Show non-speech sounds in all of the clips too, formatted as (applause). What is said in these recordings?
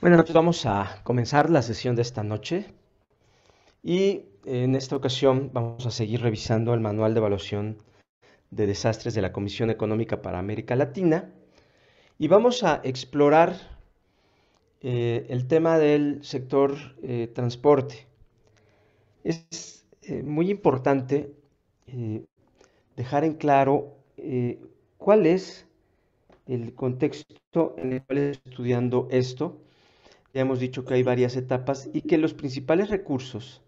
Buenas noches, vamos a comenzar la sesión de esta noche y en esta ocasión vamos a seguir revisando el manual de evaluación de desastres de la Comisión Económica para América Latina y vamos a explorar eh, el tema del sector eh, transporte. Es eh, muy importante dejar en claro cuál es el contexto en el cual estoy estudiando esto ya hemos dicho que hay varias etapas y que los principales recursos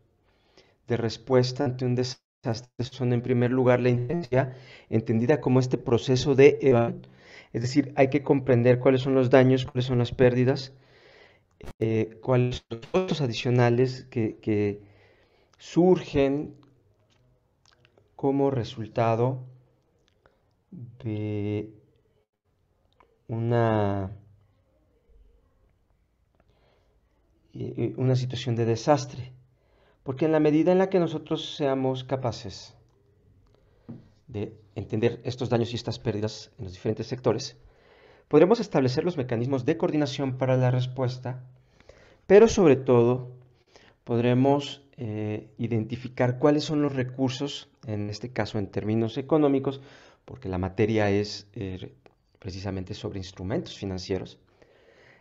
de respuesta ante un desastre son en primer lugar la intensidad, entendida como este proceso de evaluación. Es decir, hay que comprender cuáles son los daños, cuáles son las pérdidas, eh, cuáles son los costos adicionales que, que surgen como resultado de una una situación de desastre. Porque en la medida en la que nosotros seamos capaces de entender estos daños y estas pérdidas en los diferentes sectores, podremos establecer los mecanismos de coordinación para la respuesta, pero sobre todo podremos eh, identificar cuáles son los recursos, en este caso en términos económicos, porque la materia es eh, precisamente sobre instrumentos financieros.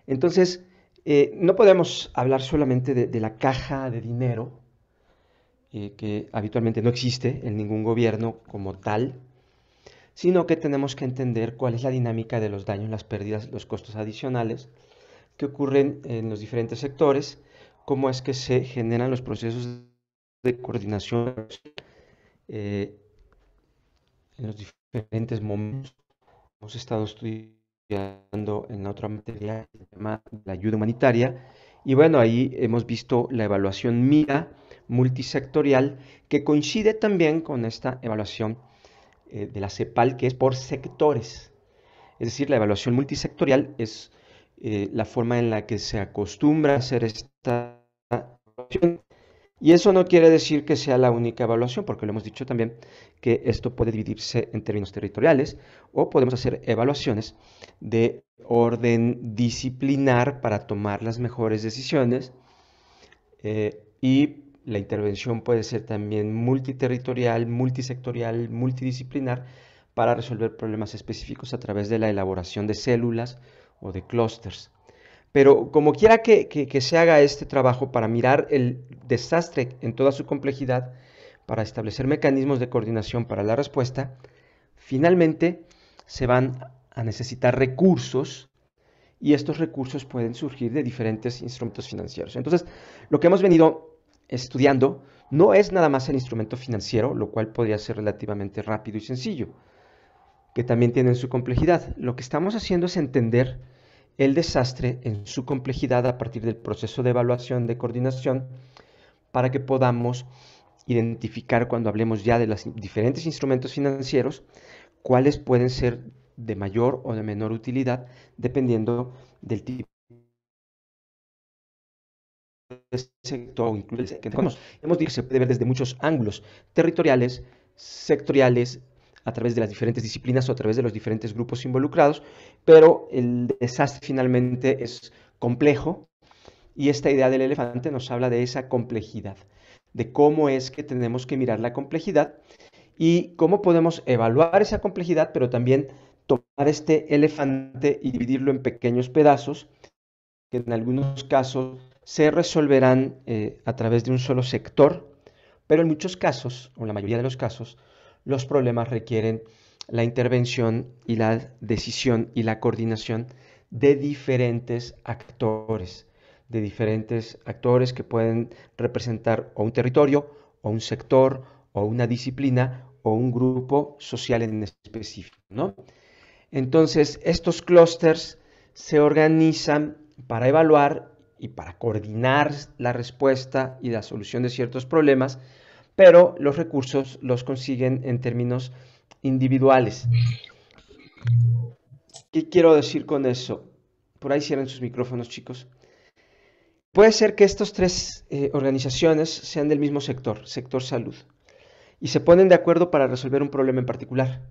Entonces, eh, no podemos hablar solamente de, la caja de dinero, eh, que habitualmente no existe en ningún gobierno como tal, sino que tenemos que entender cuál es la dinámica de los daños, las pérdidas, los costos adicionales que ocurren en los diferentes sectores, cómo es que se generan los procesos de coordinación eh, en los diferentes momentos. Hemos estado estudiando en otra materia, la ayuda humanitaria. Y bueno, ahí hemos visto la evaluación MIRA multisectorial, que coincide también con esta evaluación eh, de la CEPAL, que es por sectores. Es decir, la evaluación multisectorial es eh, la forma en la que se acostumbra a hacer esta evaluación y eso no quiere decir que sea la única evaluación, porque lo hemos dicho también que esto puede dividirse en términos territoriales o podemos hacer evaluaciones de orden disciplinar para tomar las mejores decisiones eh, y la intervención puede ser también multiterritorial, multisectorial, multidisciplinar para resolver problemas específicos a través de la elaboración de células o de clústeres. Pero como quiera que, se haga este trabajo para mirar el desastre en toda su complejidad, para establecer mecanismos de coordinación para la respuesta, finalmente se van a necesitar recursos y estos recursos pueden surgir de diferentes instrumentos financieros. Entonces, lo que hemos venido estudiando no es nada más el instrumento financiero, lo cual podría ser relativamente rápido y sencillo, que también tienen su complejidad. Lo que estamos haciendo es entender el desastre en su complejidad a partir del proceso de evaluación de coordinación para que podamos identificar cuando hablemos ya de los diferentes instrumentos financieros cuáles pueden ser de mayor o de menor utilidad dependiendo del tipo de sector incluso que Hemos dicho que se puede ver desde muchos ángulos territoriales, sectoriales, a través de las diferentes disciplinas o a través de los diferentes grupos involucrados, pero el desastre finalmente es complejo y esta idea del elefante nos habla de esa complejidad, de cómo es que tenemos que mirar la complejidad y cómo podemos evaluar esa complejidad, pero también tomar este elefante y dividirlo en pequeños pedazos que en algunos casos se resolverán eh, a través de un solo sector, pero en muchos casos, o en la mayoría de los casos, los problemas requieren la intervención y la decisión y la coordinación de diferentes actores, de diferentes actores que pueden representar o un territorio, o un sector, o una disciplina, o un grupo social en específico. ¿no? Entonces, estos clústeres se organizan para evaluar y para coordinar la respuesta y la solución de ciertos problemas pero los recursos los consiguen en términos individuales. ¿Qué quiero decir con eso? Por ahí cierren sus micrófonos, chicos. Puede ser que estas tres eh, organizaciones sean del mismo sector, sector salud, y se ponen de acuerdo para resolver un problema en particular.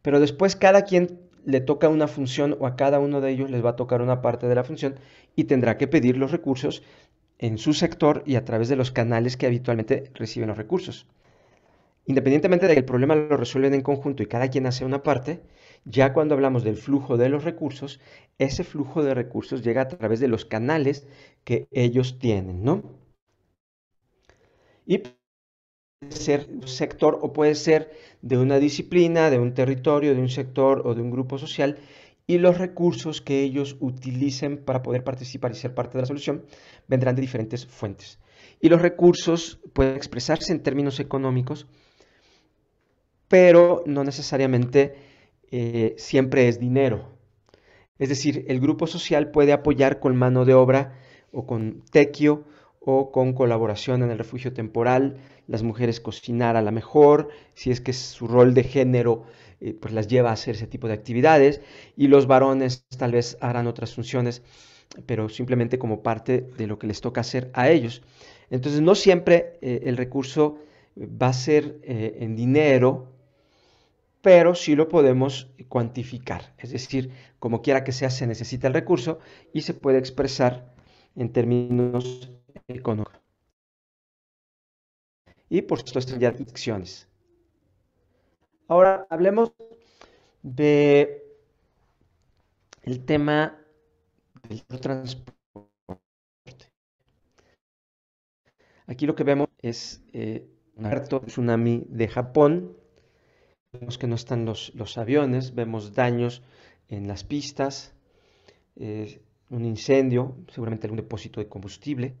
Pero después cada quien le toca una función o a cada uno de ellos les va a tocar una parte de la función y tendrá que pedir los recursos en su sector y a través de los canales que habitualmente reciben los recursos. Independientemente de que el problema lo resuelven en conjunto y cada quien hace una parte, ya cuando hablamos del flujo de los recursos, ese flujo de recursos llega a través de los canales que ellos tienen, ¿no? Y puede ser sector o puede ser de una disciplina, de un territorio, de un sector o de un grupo social y los recursos que ellos utilicen para poder participar y ser parte de la solución vendrán de diferentes fuentes. Y los recursos pueden expresarse en términos económicos, pero no necesariamente eh, siempre es dinero. Es decir, el grupo social puede apoyar con mano de obra o con tequio o con colaboración en el refugio temporal, las mujeres cocinar a la mejor, si es que su rol de género eh, pues las lleva a hacer ese tipo de actividades, y los varones tal vez harán otras funciones, pero simplemente como parte de lo que les toca hacer a ellos. Entonces no siempre eh, el recurso va a ser eh, en dinero, pero sí lo podemos cuantificar, es decir, como quiera que sea, se necesita el recurso y se puede expresar en términos económicos. Y por supuesto, ya acciones. Ahora hablemos de el tema del transporte. Aquí lo que vemos es eh, un alto tsunami de Japón. Vemos que no están los, los aviones, vemos daños en las pistas, eh, un incendio, seguramente algún depósito de combustible.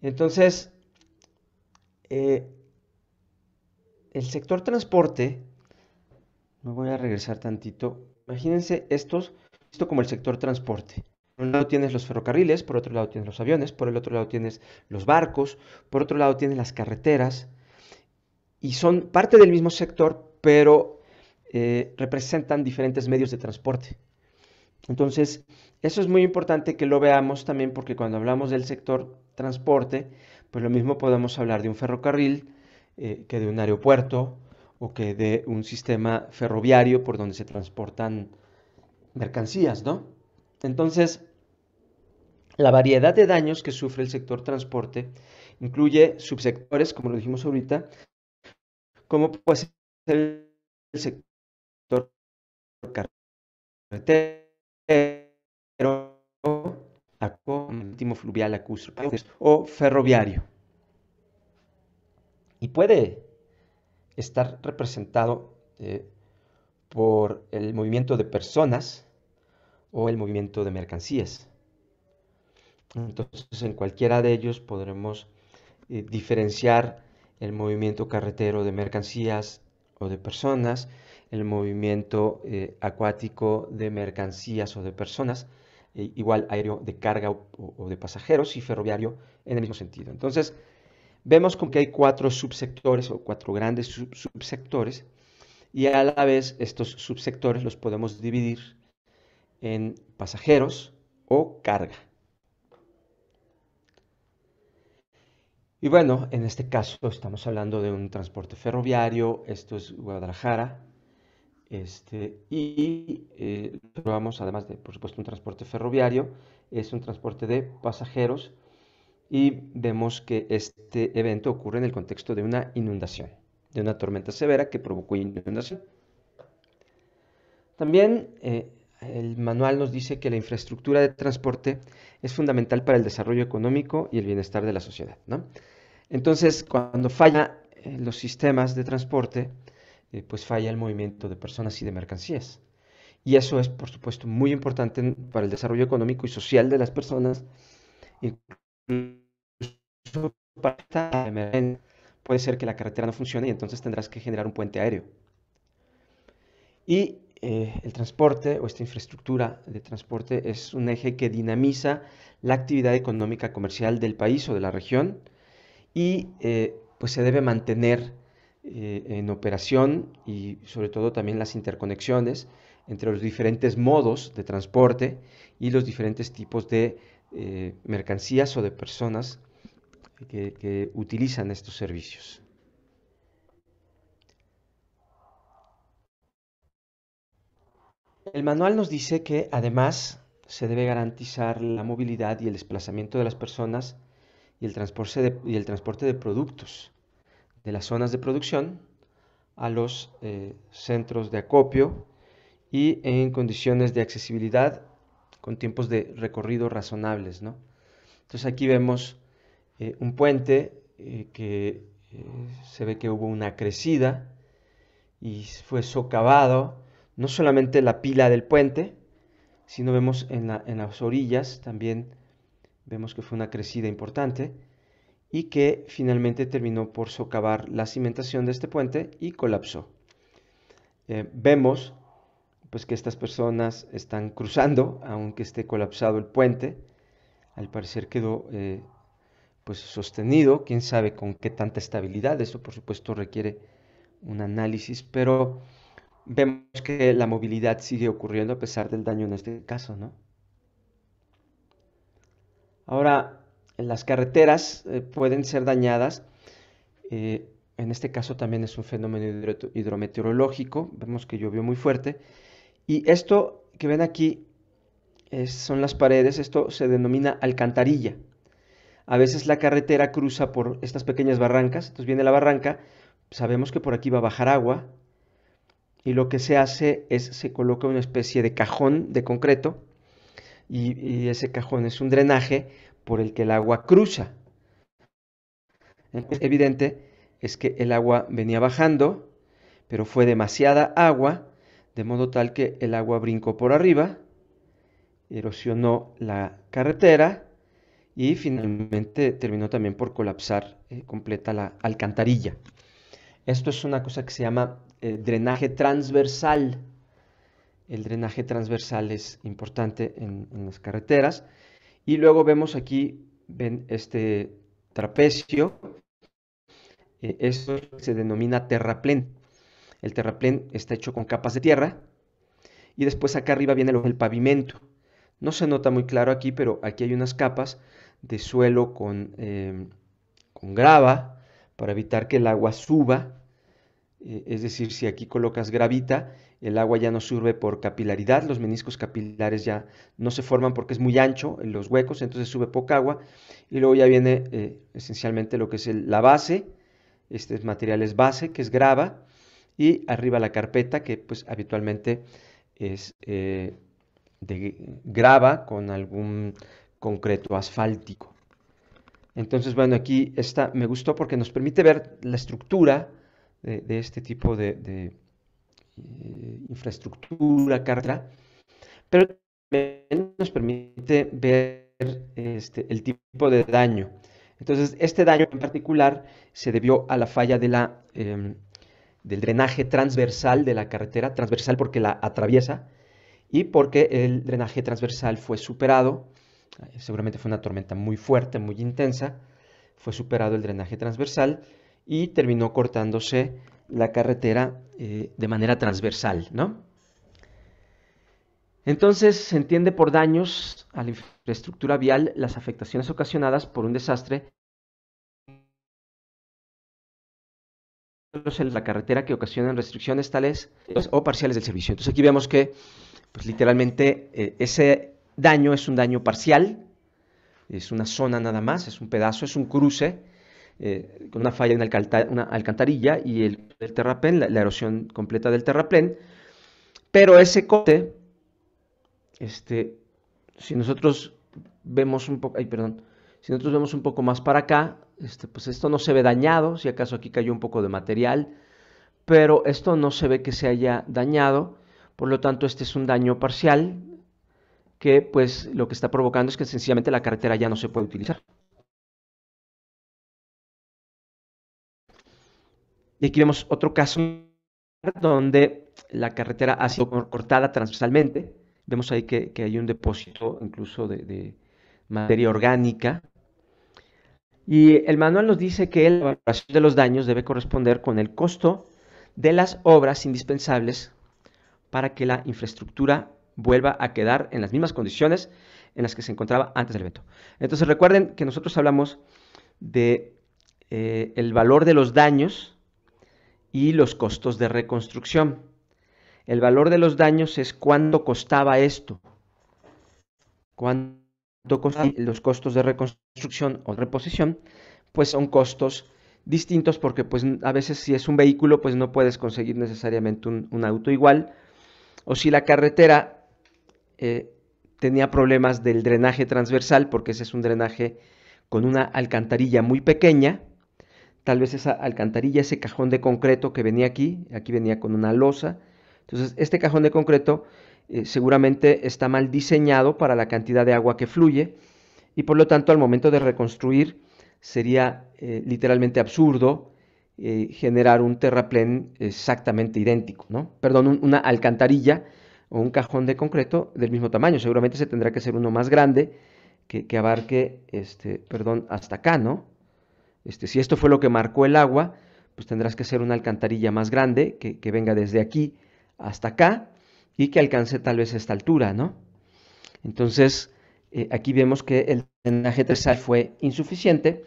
Entonces, eh, el sector transporte, me voy a regresar tantito, imagínense estos, esto como el sector transporte. Por un lado tienes los ferrocarriles, por otro lado tienes los aviones, por el otro lado tienes los barcos, por otro lado tienes las carreteras, y son parte del mismo sector, pero eh, representan diferentes medios de transporte. Entonces, eso es muy importante que lo veamos también porque cuando hablamos del sector transporte, pues lo mismo podemos hablar de un ferrocarril eh, que de un aeropuerto o que de un sistema ferroviario por donde se transportan mercancías, ¿no? Entonces, la variedad de daños que sufre el sector transporte incluye subsectores, como lo dijimos ahorita, como puede ser el sector carretero, marítimo fluvial o ferroviario. Y puede estar representado eh, por el movimiento de personas o el movimiento de mercancías. Entonces, en cualquiera de ellos podremos eh, diferenciar el movimiento carretero de mercancías o de personas, el movimiento eh, acuático de mercancías o de personas, igual aéreo de carga o, de pasajeros y ferroviario en el mismo sentido. Entonces, vemos como que hay cuatro subsectores o cuatro grandes subsectores y a la vez estos subsectores los podemos dividir en pasajeros o carga. Y bueno, en este caso estamos hablando de un transporte ferroviario, esto es Guadalajara, este, y eh, probamos, además de, por supuesto, un transporte ferroviario, es un transporte de pasajeros y vemos que este evento ocurre en el contexto de una inundación, de una tormenta severa que provocó inundación. También eh, el manual nos dice que la infraestructura de transporte es fundamental para el desarrollo económico y el bienestar de la sociedad. Entonces, cuando fallan eh, los sistemas de transporte, eh, pues falla el movimiento de personas y de mercancías. Y eso es, por supuesto, muy importante para el desarrollo económico y social de las personas. Incluso puede ser que la carretera no funcione y entonces tendrás que generar un puente aéreo. Y eh, el transporte o esta infraestructura de transporte es un eje que dinamiza la actividad económica comercial del país o de la región y eh, pues se debe mantener eh, en operación y sobre todo también las interconexiones entre los diferentes modos de transporte y los diferentes tipos de mercancías o de personas que, utilizan estos servicios. el manual nos dice que además se debe garantizar la movilidad y el desplazamiento de las personas y el transporte de, y el transporte de productos de las zonas de producción a los eh, centros de acopio y en condiciones de accesibilidad con tiempos de recorrido razonables. ¿no? Entonces aquí vemos eh, un puente eh, que se ve que hubo una crecida y fue socavado, no solamente la pila del puente, sino vemos en, en las orillas también, vemos que fue una crecida importante, y que finalmente terminó por socavar la cimentación de este puente y colapsó. Eh, vemos pues que estas personas están cruzando, aunque esté colapsado el puente. Al parecer quedó eh, pues sostenido, quién sabe con qué tanta estabilidad. Eso por supuesto requiere un análisis, pero vemos que la movilidad sigue ocurriendo a pesar del daño en este caso, ¿no? Ahora, las carreteras eh, pueden ser dañadas. Eh, en este caso también es un fenómeno hidrometeorológico. Vemos que llovió muy fuerte. Y esto que ven aquí son las paredes. Esto se denomina alcantarilla. A veces la carretera cruza por estas pequeñas barrancas. Entonces viene la barranca. Sabemos que por aquí va a bajar agua. Y lo que se hace es se coloca una especie de cajón de concreto. y ese cajón es un drenaje por el que el agua cruza. evidente es que el agua venía bajando, pero fue demasiada agua, de modo tal que el agua brincó por arriba, erosionó la carretera y finalmente terminó también por colapsar eh, completa la alcantarilla. Esto es una cosa que se llama eh, drenaje transversal. El drenaje transversal es importante en las carreteras y luego vemos aquí, ven este trapecio, eh, esto se denomina terraplén. El terraplén está hecho con capas de tierra y después acá arriba viene el pavimento. No se nota muy claro aquí, pero aquí hay unas capas de suelo con, em, con grava para evitar que el agua suba. Eh, es decir, si aquí colocas gravita, el agua ya no sube por capilaridad, los meniscos capilares ya no se forman porque es muy ancho en los huecos, entonces sube poca agua. Y luego ya viene eh, esencialmente lo que es la base, este material es base, que es grava, y arriba la carpeta, que pues habitualmente es eh, de grava con algún concreto asfáltico. Entonces, bueno, aquí está, me gustó porque nos permite ver la estructura de, este tipo de eh, infraestructura, carretera, pero también nos permite ver este, el tipo de daño. Entonces, este daño en particular se debió a la falla de la, em, del drenaje transversal de la carretera, transversal porque la atraviesa, y porque el drenaje transversal fue superado, seguramente fue una tormenta muy fuerte, muy intensa, fue superado el drenaje transversal y terminó cortándose la carretera eh, de manera transversal, ¿no? Entonces se entiende por daños a la infraestructura vial las afectaciones ocasionadas por un desastre en la carretera que ocasionan restricciones tales o parciales del servicio. Entonces aquí vemos que pues, literalmente eh, ese daño es un daño parcial, es una zona nada más, es un pedazo, es un cruce eh, con una falla en una alcantarilla y el, terraplén, la, erosión completa del terraplén. Pero ese corte, este, si nosotros vemos un poco, ay, perdón, si nosotros vemos un poco más para acá, este, pues esto no se ve dañado, si acaso aquí cayó un poco de material, pero esto no se ve que se haya dañado, por lo tanto este es un daño parcial que pues lo que está provocando es que sencillamente la carretera ya no se puede utilizar. Y aquí vemos otro caso donde la carretera ha sido cortada transversalmente. Vemos ahí que, hay un depósito incluso de, materia orgánica. Y el manual nos dice que la evaluación de los daños debe corresponder con el costo de las obras indispensables para que la infraestructura vuelva a quedar en las mismas condiciones en las que se encontraba antes del evento. Entonces recuerden que nosotros hablamos de eh, el valor de los daños y los costos de reconstrucción. El valor de los daños es cuánto costaba esto. Cuánto costaban los costos de reconstrucción o reposición, pues son costos distintos porque pues a veces si es un vehículo pues no puedes conseguir necesariamente un, auto igual o si la carretera eh, tenía problemas del drenaje transversal porque ese es un drenaje con una alcantarilla muy pequeña tal vez esa alcantarilla, ese cajón de concreto que venía aquí, aquí venía con una losa. Entonces, este cajón de concreto eh, seguramente está mal diseñado para la cantidad de agua que fluye y por lo tanto al momento de reconstruir sería eh, literalmente absurdo generar un terraplén exactamente idéntico, ¿no? Perdón, una alcantarilla o un cajón de concreto del mismo tamaño. Seguramente se tendrá que ser uno más grande que, que abarque, este, perdón, hasta acá, ¿no? Este, si esto fue lo que marcó el agua, pues tendrás que hacer una alcantarilla más grande que, venga desde aquí hasta acá y que alcance tal vez esta altura, ¿no? Entonces, eh, aquí vemos que el drenaje terresal fue insuficiente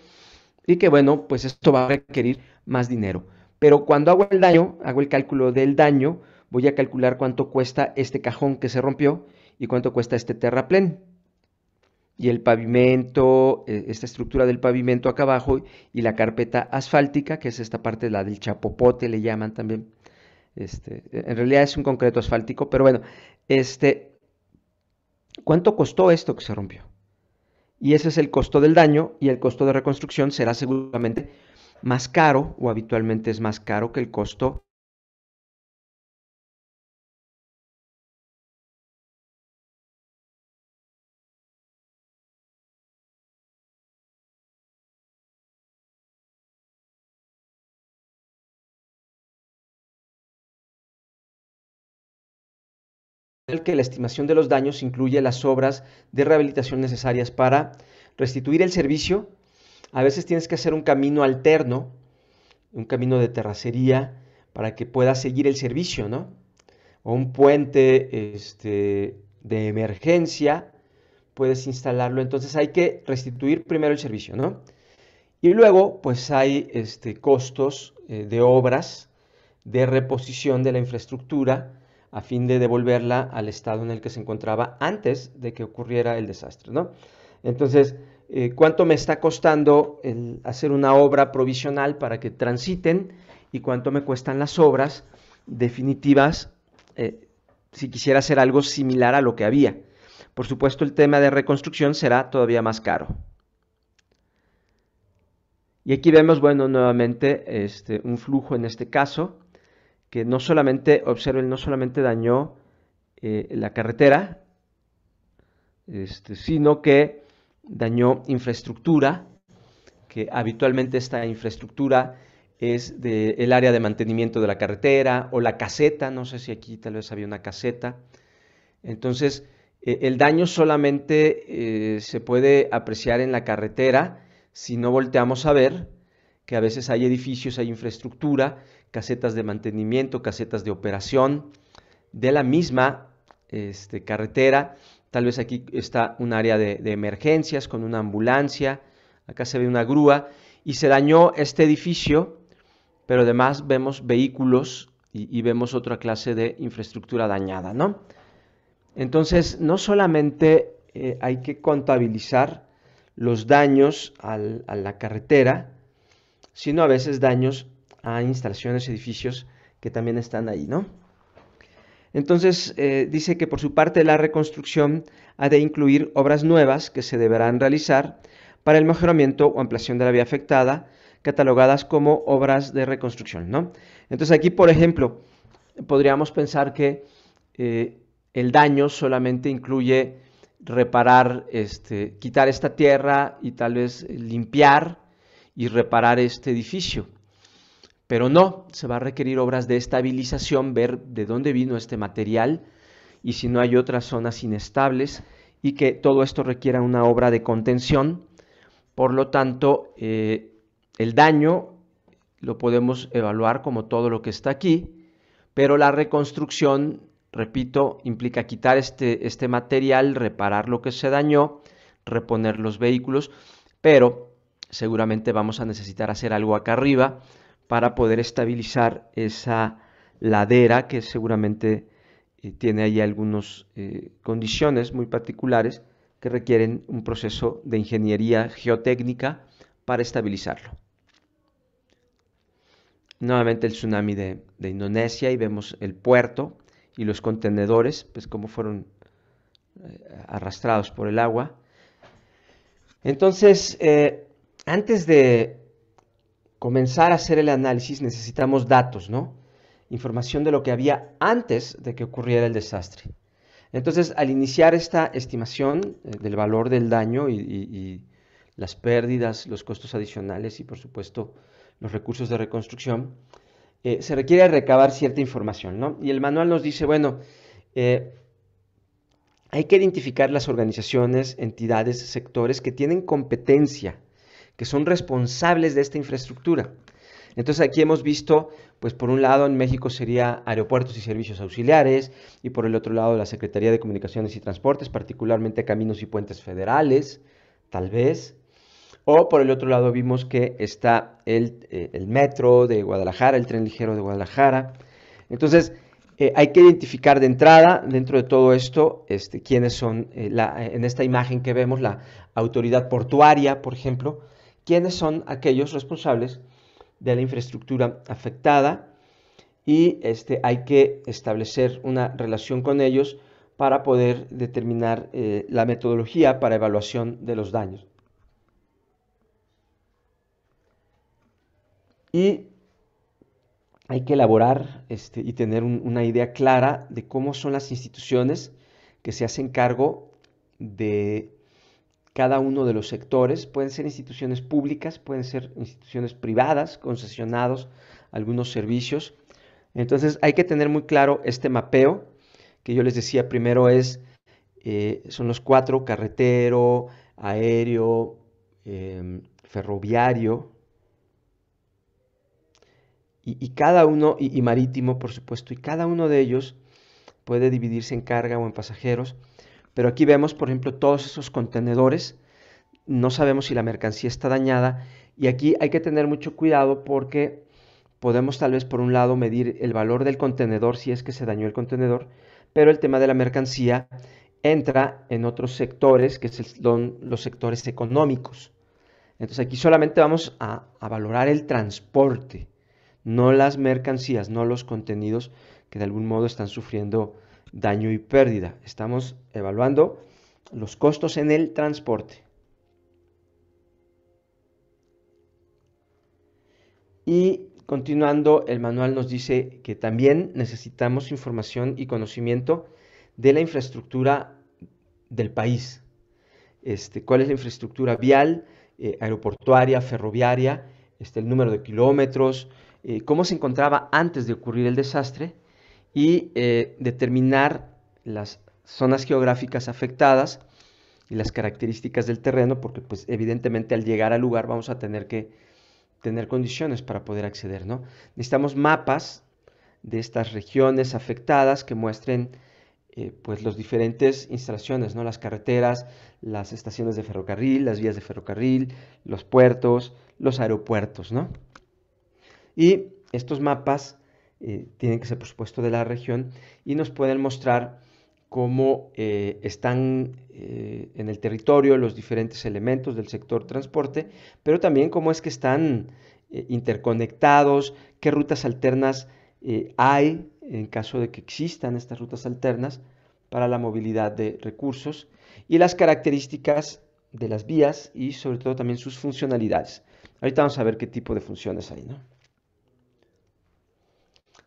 y que, bueno, pues esto va a requerir más dinero. Pero cuando hago el daño, hago el cálculo del daño, voy a calcular cuánto cuesta este cajón que se rompió y cuánto cuesta este terraplén y el pavimento, eh, esta estructura del pavimento acá abajo y la carpeta asfáltica, que es esta parte, la del chapopote le llaman también. Este, en realidad es un concreto asfáltico, pero bueno, este, ¿cuánto costó esto que se rompió? Y ese es el costo del daño y el costo de reconstrucción será seguramente más caro o habitualmente es más caro que el costo que la estimación de los daños incluye las obras de rehabilitación necesarias para restituir el servicio. A veces tienes que hacer un camino alterno, un camino de terracería para que puedas seguir el servicio, ¿no? O un puente este, de emergencia, puedes instalarlo. Entonces hay que restituir primero el servicio, ¿no? Y luego, pues hay este, costos eh, de obras de reposición de la infraestructura a fin de devolverla al estado en el que se encontraba antes de que ocurriera el desastre. ¿no? Entonces, eh, ¿cuánto me está costando hacer una obra provisional para que transiten y cuánto me cuestan las obras definitivas eh, si quisiera hacer algo similar a lo que había? Por supuesto, el tema de reconstrucción será todavía más caro. Y aquí vemos, bueno, nuevamente este, un flujo en este caso que no solamente, observen, no solamente dañó eh, la carretera, este, sino que dañó infraestructura, que habitualmente esta infraestructura es del área de mantenimiento de la carretera o la caseta, no sé si aquí tal vez había una caseta. Entonces, eh, el daño solamente eh, se puede apreciar en la carretera si no volteamos a ver que a veces hay edificios, hay infraestructura casetas de mantenimiento, casetas de operación de la misma este, carretera. Tal vez aquí está un área de, emergencias con una ambulancia. Acá se ve una grúa y se dañó este edificio, pero además vemos vehículos y, vemos otra clase de infraestructura dañada, ¿no? Entonces, no solamente eh, hay que contabilizar los daños a la carretera, sino a veces daños a instalaciones, edificios que también están ahí, ¿no? Entonces, eh, dice que por su parte la reconstrucción ha de incluir obras nuevas que se deberán realizar para el mejoramiento o ampliación de la vía afectada, catalogadas como obras de reconstrucción, ¿no? Entonces aquí, por ejemplo, podríamos pensar que eh, el daño solamente incluye reparar, este, quitar esta tierra y tal vez limpiar y reparar este edificio. Pero no, se va a requerir obras de estabilización, ver de dónde vino este material y si no hay otras zonas inestables y que todo esto requiera una obra de contención. Por lo tanto, eh, el daño lo podemos evaluar como todo lo que está aquí, pero la reconstrucción, repito, implica quitar este, este material, reparar lo que se dañó, reponer los vehículos, pero seguramente vamos a necesitar hacer algo acá arriba para poder estabilizar esa ladera que seguramente tiene ahí algunas condiciones muy particulares que requieren un proceso de ingeniería geotécnica para estabilizarlo. Nuevamente el tsunami de, Indonesia y vemos el puerto y los contenedores, pues cómo fueron eh, arrastrados por el agua. Entonces, eh, antes de comenzar a hacer el análisis necesitamos datos, ¿no? Información de lo que había antes de que ocurriera el desastre. Entonces, al iniciar esta estimación eh, del valor del daño y, las pérdidas, los costos adicionales y, por supuesto, los recursos de reconstrucción, eh, se requiere recabar cierta información, ¿no? Y el manual nos dice, bueno, eh, hay que identificar las organizaciones, entidades, sectores que tienen competencia, que son responsables de esta infraestructura. Entonces aquí hemos visto, pues por un lado en México sería aeropuertos y servicios auxiliares y por el otro lado la Secretaría de Comunicaciones y Transportes, particularmente caminos y puentes federales, tal vez. O por el otro lado vimos que está el, eh, metro de Guadalajara, el tren ligero de Guadalajara. Entonces, eh, hay que identificar de entrada, dentro de todo esto, este, quiénes son, eh, en esta imagen que vemos, la autoridad portuaria, por ejemplo, quiénes son aquellos responsables de la infraestructura afectada y este, hay que establecer una relación con ellos para poder determinar eh, la metodología para evaluación de los daños. Y hay que elaborar este, y tener una idea clara de cómo son las instituciones que se hacen cargo de cada uno de los sectores. Pueden ser instituciones públicas, pueden ser instituciones privadas, concesionados algunos servicios. Entonces hay que tener muy claro este mapeo, que yo les decía primero es, eh, son los cuatro, carretero, aéreo, em, ferroviario, y, cada uno, y marítimo por supuesto, y cada uno de ellos puede dividirse en carga o en pasajeros pero aquí vemos, por ejemplo, todos esos contenedores. No sabemos si la mercancía está dañada. Y aquí hay que tener mucho cuidado porque podemos tal vez por un lado medir el valor del contenedor si es que se dañó el contenedor, pero el tema de la mercancía entra en otros sectores que son los sectores económicos. Entonces aquí solamente vamos a, a, valorar el transporte, no las mercancías, no los contenidos que de algún modo están sufriendo daño y pérdida. Estamos evaluando los costos en el transporte. Y continuando, el manual nos dice que también necesitamos información y conocimiento de la infraestructura del país. Este, ¿Cuál es la infraestructura vial, eh, aeroportuaria, ferroviaria? Este, el número de kilómetros, eh, cómo se encontraba antes de ocurrir el desastre y eh, determinar las zonas geográficas afectadas y las características del terreno, porque pues evidentemente al llegar al lugar vamos a tener que tener condiciones para poder acceder, ¿no? Necesitamos mapas de estas regiones afectadas que muestren eh, pues las diferentes instalaciones, ¿no? Las carreteras, las estaciones de ferrocarril, las vías de ferrocarril, los puertos, los aeropuertos, ¿no? Y estos mapas eh, tienen que ser por supuesto de la región y nos pueden mostrar cómo eh, están eh, en el territorio los diferentes elementos del sector transporte, pero también cómo es que están interconectados, qué rutas alternas hay en caso de que existan estas rutas alternas para la movilidad de recursos y las características de las vías y sobre todo también sus funcionalidades. Ahorita vamos a ver qué tipo de funciones hay, ¿no?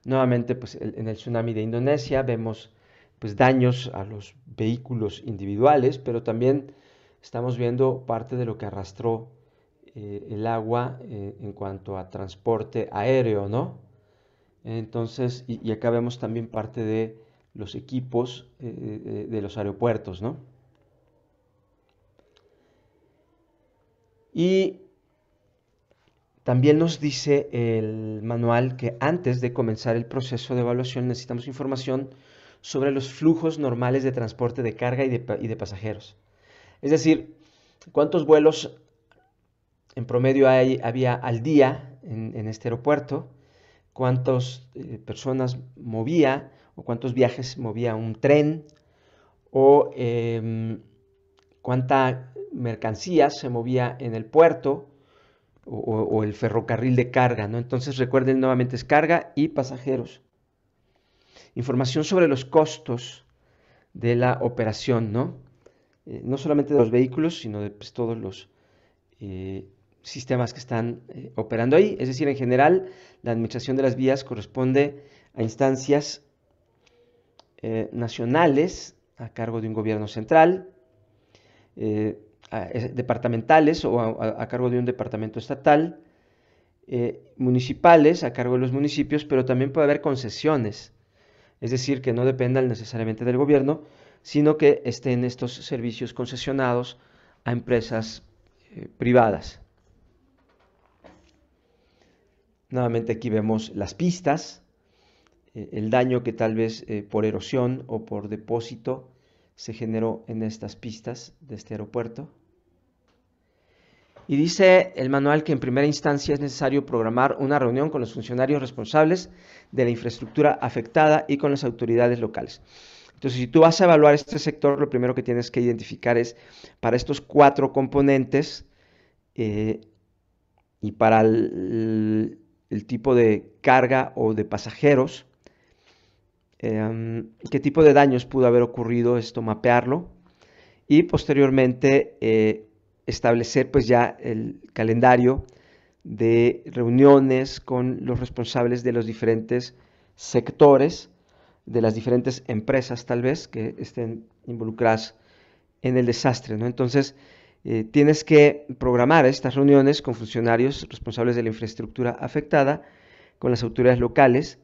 Nuevamente, pues en el tsunami de Indonesia vemos pues daños a los vehículos individuales, pero también estamos viendo parte de lo que arrastró eh, el agua eh, en cuanto a transporte aéreo, ¿no? Entonces, y, acá vemos también parte de los equipos eh, de los aeropuertos, ¿no? Y también nos dice el manual que antes de comenzar el proceso de evaluación necesitamos información sobre los flujos normales de transporte de carga y de, pasajeros. Es decir, cuántos vuelos en promedio había al día en, este aeropuerto, cuántas eh, personas movía o cuántos viajes movía un tren o em, cuánta mercancía se movía en el puerto o, el ferrocarril de carga, ¿no? Entonces recuerden nuevamente es carga y pasajeros. Información sobre los costos de la operación, ¿no? Eh, no solamente de los vehículos, sino de pues, todos los eh, sistemas que están eh, operando ahí. Es decir, en general, la administración de las vías corresponde a instancias nacionales a cargo de un gobierno central, departamentales o a, cargo de un departamento estatal, municipales a cargo de los municipios, pero también puede haber concesiones, es decir, que no dependan necesariamente del gobierno, sino que estén estos servicios concesionados a empresas eh, privadas. Nuevamente aquí vemos las pistas, eh, el daño que tal vez eh, por erosión o por depósito se generó en estas pistas de este aeropuerto. Y dice el manual que en primera instancia es necesario programar una reunión con los funcionarios responsables de la infraestructura afectada y con las autoridades locales. Entonces, si tú vas a evaluar este sector, lo primero que tienes que identificar es para estos cuatro componentes eh, y para el, tipo de carga o de pasajeros, em, qué tipo de daños pudo haber ocurrido, esto mapearlo y posteriormente eh, establecer pues ya el calendario de reuniones con los responsables de los diferentes sectores de las diferentes empresas tal vez que estén involucradas en el desastre. ¿no? Entonces, eh, tienes que programar estas reuniones con funcionarios responsables de la infraestructura afectada, con las autoridades locales,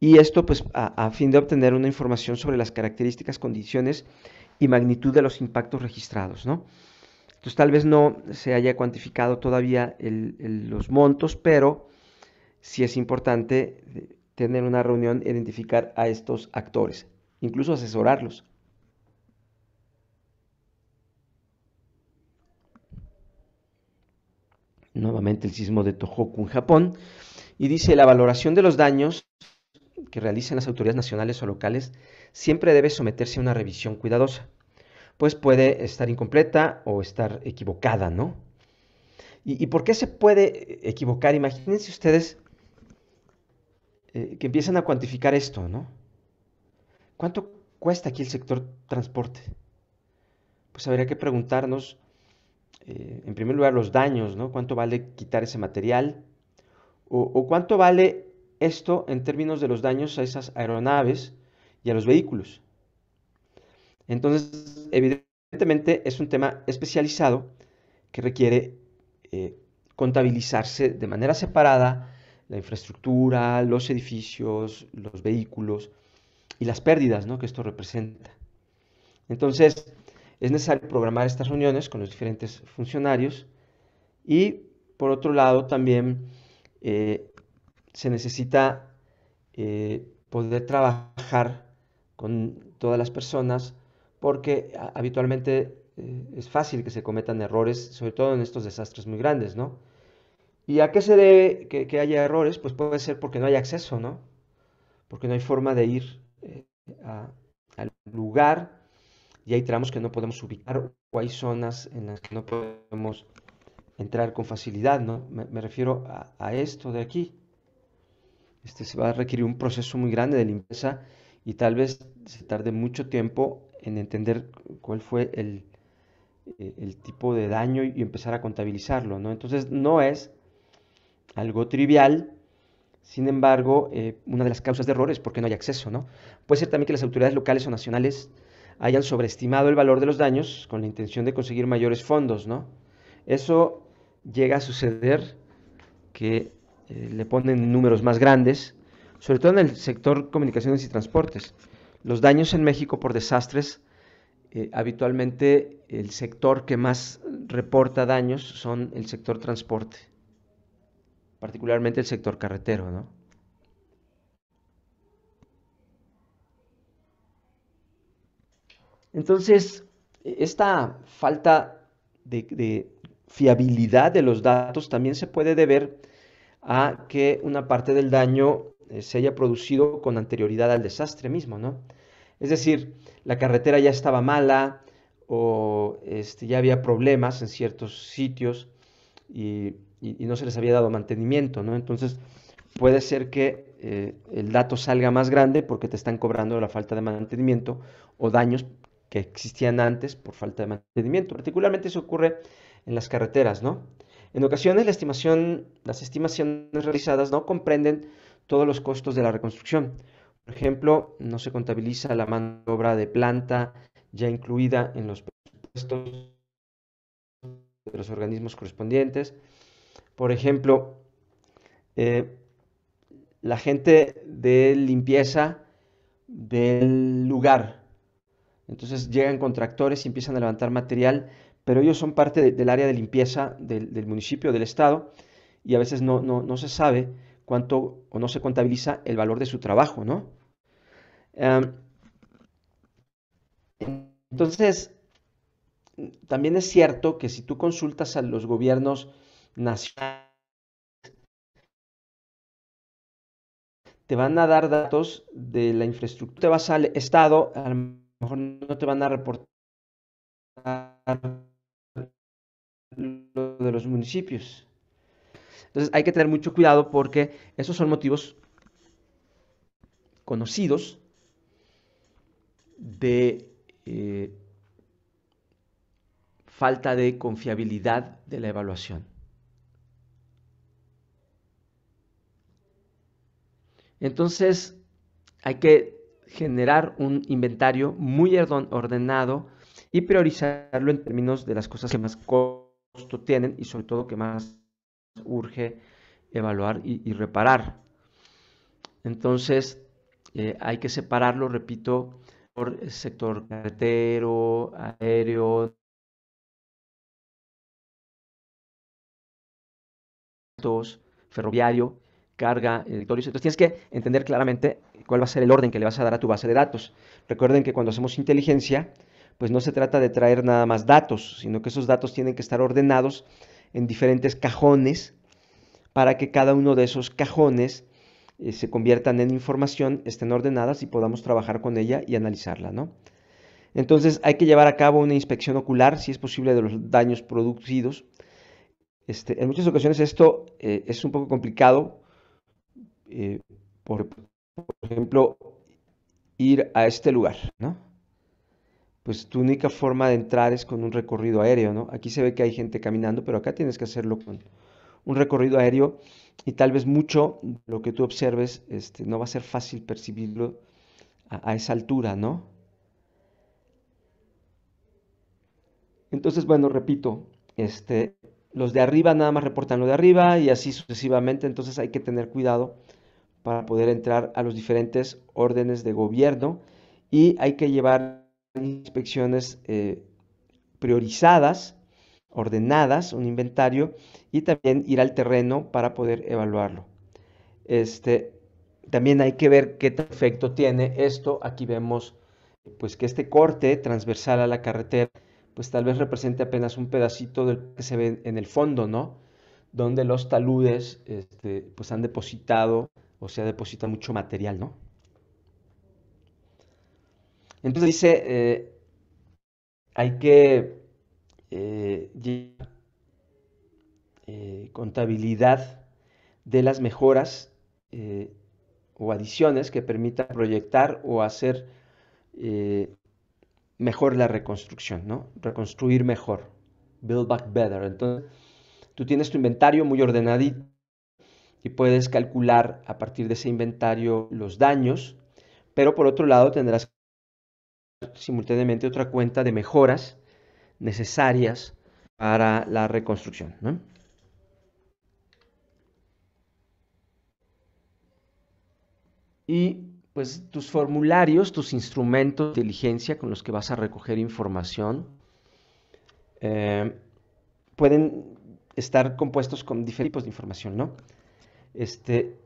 y esto pues a, fin de obtener una información sobre las características, condiciones y magnitud de los impactos registrados. ¿no? Entonces tal vez no se haya cuantificado todavía los montos, pero sí es importante eh, tener una reunión, identificar a estos actores, incluso asesorarlos. Nuevamente el sismo de Tohoku en Japón. Y dice, la valoración de los daños que realicen las autoridades nacionales o locales siempre debe someterse a una revisión cuidadosa, pues puede estar incompleta o estar equivocada, ¿no? ¿Y, y por qué se puede equivocar? Imagínense ustedes eh, que empiezan a cuantificar esto, ¿no? ¿Cuánto cuesta aquí el sector transporte? Pues habría que preguntarnos, eh, en primer lugar, los daños, ¿no? ¿Cuánto vale quitar ese material? O, cuánto vale esto en términos de los daños a esas aeronaves y a los vehículos? Entonces, evidentemente es un tema especializado que requiere eh, contabilizarse de manera separada la infraestructura, los edificios, los vehículos y las pérdidas que esto representa. Entonces, es necesario programar estas reuniones con los diferentes funcionarios y, por otro lado, también eh, se necesita eh, poder trabajar con todas las personas porque habitualmente eh, es fácil que se cometan errores, sobre todo en estos desastres muy grandes, ¿no? ¿Y a qué se debe que, haya errores? Pues puede ser porque no hay acceso, ¿no? Porque no hay forma de ir eh, al lugar y hay tramos que no podemos ubicar o hay zonas en las que no podemos entrar con facilidad, ¿no? Me, refiero a, esto de aquí. Este se va a requerir un proceso muy grande de limpieza y tal vez se tarde mucho tiempo en entender cuál fue el, eh, el tipo de daño y empezar a contabilizarlo, ¿no? Entonces no es algo trivial, sin embargo, eh, una de las causas de error es porque no hay acceso, ¿no? Puede ser también que las autoridades locales o nacionales hayan sobreestimado el valor de los daños con la intención de conseguir mayores fondos, ¿no? Eso llega a suceder que eh, le ponen números más grandes, sobre todo en el sector comunicaciones y transportes. Los daños en México por desastres, eh, habitualmente el sector que más reporta daños son el sector transporte particularmente el sector carretero, ¿no? Entonces, esta falta de, fiabilidad de los datos también se puede deber a que una parte del daño eh, se haya producido con anterioridad al desastre mismo, ¿no? Es decir, la carretera ya estaba mala o este, ya había problemas en ciertos sitios y, no se les había dado mantenimiento, ¿no? Entonces, puede ser que eh, el dato salga más grande porque te están cobrando la falta de mantenimiento o daños que existían antes por falta de mantenimiento. Particularmente eso ocurre en las carreteras, ¿no? En ocasiones la estimación, las estimaciones realizadas no comprenden todos los costos de la reconstrucción. Por ejemplo, no se contabiliza la mano de obra de planta ya incluida en los presupuestos de los organismos correspondientes. Por ejemplo, eh, la gente de limpieza del lugar. Entonces llegan contractores y empiezan a levantar material pero ellos son parte del área de limpieza del, municipio, del estado, y a veces no, no, se sabe cuánto o no se contabiliza el valor de su trabajo, ¿no? entonces, también es cierto que si tú consultas a los gobiernos nacionales, te van a dar datos de la infraestructura. Te vas al estado, a lo mejor no te van a reportar lo de los municipios. Entonces hay que tener mucho cuidado porque esos son motivos conocidos de eh, falta de confiabilidad de la evaluación. Entonces hay que generar un inventario muy ordenado y priorizarlo en términos de las cosas que más tienen y sobre todo que más urge evaluar y, reparar. Entonces, eh, hay que separarlo, repito, por el sector carretero, aéreo, ferroviario, carga, editorios. Entonces tienes que entender claramente cuál va a ser el orden que le vas a dar a tu base de datos. Recuerden que cuando hacemos inteligencia, pues no se trata de traer nada más datos, sino que esos datos tienen que estar ordenados en diferentes cajones para que cada uno de esos cajones eh, se conviertan en información, estén ordenadas y podamos trabajar con ella y analizarla, ¿no? Entonces hay que llevar a cabo una inspección ocular, si es posible, de los daños producidos. Este, en muchas ocasiones esto eh, es un poco complicado, eh, por, por ejemplo, ir a este lugar, ¿no? Pues tu única forma de entrar es con un recorrido aéreo, ¿no? Aquí se ve que hay gente caminando, pero acá tienes que hacerlo con un recorrido aéreo y tal vez mucho lo que tú observes este, no va a ser fácil percibirlo a, esa altura, ¿no? Entonces, bueno, repito, este, los de arriba nada más reportan lo de arriba y así sucesivamente, entonces hay que tener cuidado para poder entrar a los diferentes órdenes de gobierno y hay que llevar inspecciones eh, priorizadas, ordenadas, un inventario, y también ir al terreno para poder evaluarlo. Este, también hay que ver qué efecto tiene esto. Aquí vemos pues que este corte transversal a la carretera pues tal vez represente apenas un pedacito del que se ve en el fondo, ¿no? Donde los taludes este, pues han depositado o se ha depositado mucho material, ¿no? Entonces dice, eh, hay que eh, eh, contabilidad de las mejoras o adiciones que permitan proyectar o hacer mejor la reconstrucción, ¿no? Reconstruir mejor, build back better. Entonces, tú tienes tu inventario muy ordenadito y puedes calcular a partir de ese inventario los daños, pero por otro lado tendrás simultáneamente otra cuenta de mejoras necesarias para la reconstrucción. Y pues tus formularios, tus instrumentos de inteligencia con los que vas a recoger información, eh, pueden estar compuestos con diferentes tipos de información, ¿no? Este,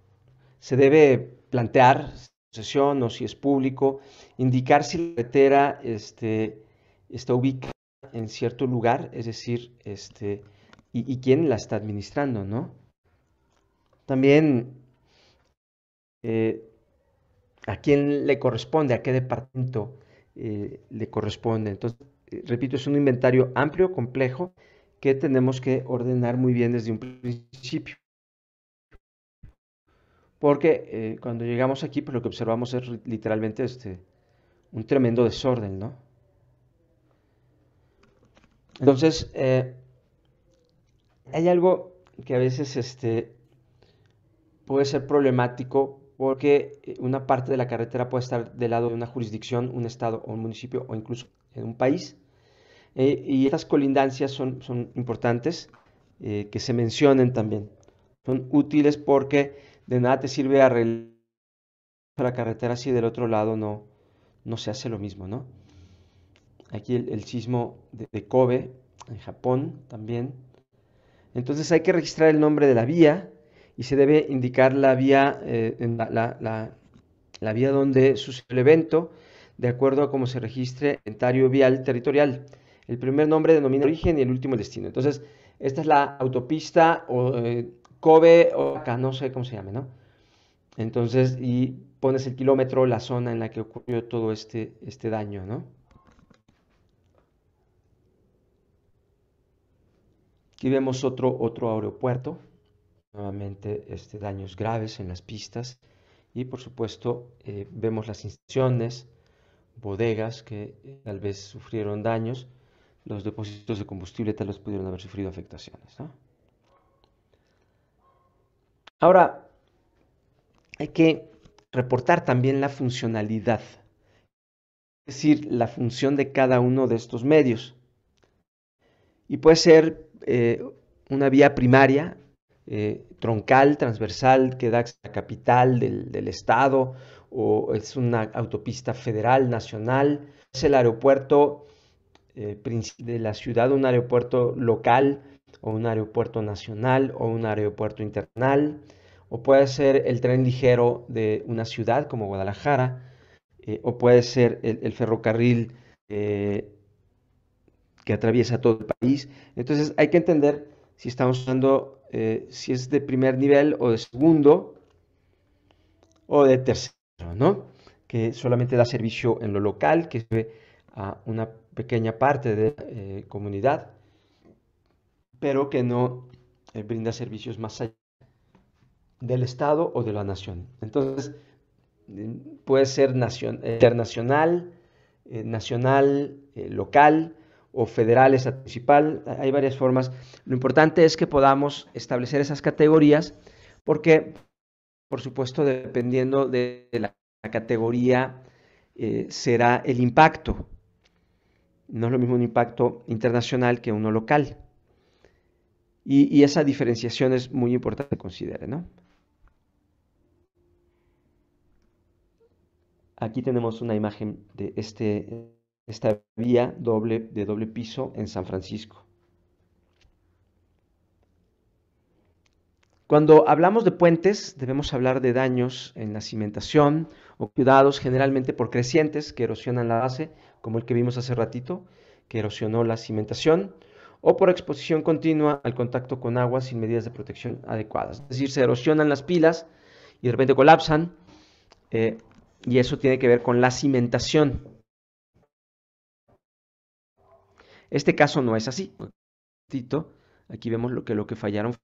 se debe plantear o si es público, indicar si la carretera este, está ubicada en cierto lugar, es decir, este, y, quién la está administrando, ¿no? también eh, a quién le corresponde, a qué departamento eh, le corresponde. Entonces, eh, repito, es un inventario amplio, complejo, que tenemos que ordenar muy bien desde un principio. Porque cuando llegamos aquí, pues lo que observamos es literalmente este, un tremendo desorden, ¿no? Entonces, hay algo que a veces este, puede ser problemático porque eh, una parte de la carretera puede estar del lado de una jurisdicción, un estado o un municipio o incluso en un país. Eh, y estas colindancias son, son importantes eh, que se mencionen también. Son útiles porque de nada te sirve arreglar la carretera si del otro lado no, no se hace lo mismo, ¿no? Aquí el, sismo de, Kobe, en Japón también. Entonces hay que registrar el nombre de la vía, y se debe indicar la vía, eh, en la, vía donde sucede el evento, de acuerdo a cómo se registre inventario vial territorial. El primer nombre denomina el origen y el último el destino. Entonces, esta es la autopista o eh, Kobe o acá, no sé cómo se llame, ¿no? Entonces, y pones el kilómetro, la zona en la que ocurrió todo este, este daño, ¿no? Aquí vemos otro, otro aeropuerto nuevamente este, daños graves en las pistas y por supuesto eh, vemos las instalaciones, bodegas que eh, tal vez sufrieron daños, los depósitos de combustible tal vez pudieron haber sufrido afectaciones. Ahora, hay que reportar también la funcionalidad, es decir, la función de cada uno de estos medios. Y puede ser eh, una vía primaria, eh, troncal, transversal, que da a la capital del, estado, o es una autopista federal, nacional, es el aeropuerto eh, de la ciudad, un aeropuerto local, o un aeropuerto nacional, o un aeropuerto internacional, o puede ser el tren ligero de una ciudad como Guadalajara, eh, o puede ser el, ferrocarril que atraviesa todo el país. Entonces hay que entender si estamos usando eh, si es de primer nivel o de segundo o de tercero, ¿no? Que solamente da servicio en lo local, que ve a una pequeña parte de la eh, comunidad, pero que no eh, brinda servicios más allá del Estado o de la nación. Entonces, puede ser internacional, nacional, local, o federales a municipal, hay varias formas. Lo importante es que podamos establecer esas categorías porque, por supuesto, dependiendo de la categoría, eh, será el impacto. No es lo mismo un impacto internacional que uno local. Y, esa diferenciación es muy importante considere, ¿no? Aquí tenemos una imagen de este esta vía doble, de doble piso en San Francisco. Cuando hablamos de puentes, debemos hablar de daños en la cimentación o cuidados generalmente por crecientes que erosionan la base, como el que vimos hace ratito, que erosionó la cimentación, o por exposición continua al contacto con agua sin medidas de protección adecuadas. Es decir, se erosionan las pilas y de repente colapsan, eh, y eso tiene que ver con la cimentación. Este caso no es así. Aquí vemos lo que, lo que fallaron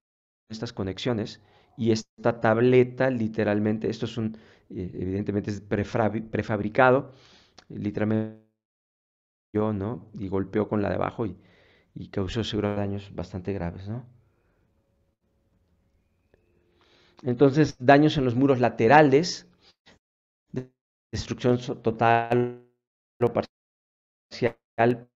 estas conexiones y esta tableta literalmente, esto es un, eh, evidentemente es prefabricado, literalmente ¿no? Y golpeó con la de abajo y, y causó seguro daños bastante graves, ¿no? Entonces, daños en los muros laterales, destrucción total o parcial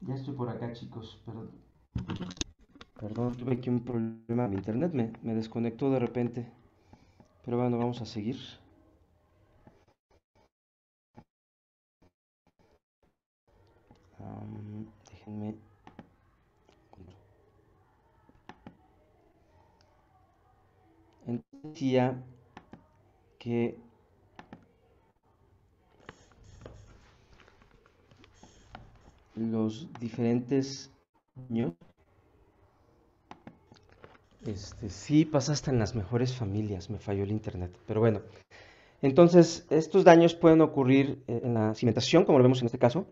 Ya estoy por acá, chicos. Perdón. Tuve aquí un problema. Mi internet me, me desconectó de repente. Pero bueno, vamos a seguir. déjenme. Decía que los diferentes años este, sí pasa hasta en las mejores familias, me falló el internet. Pero bueno, entonces estos daños pueden ocurrir eh, en la cimentación, como lo vemos en este caso,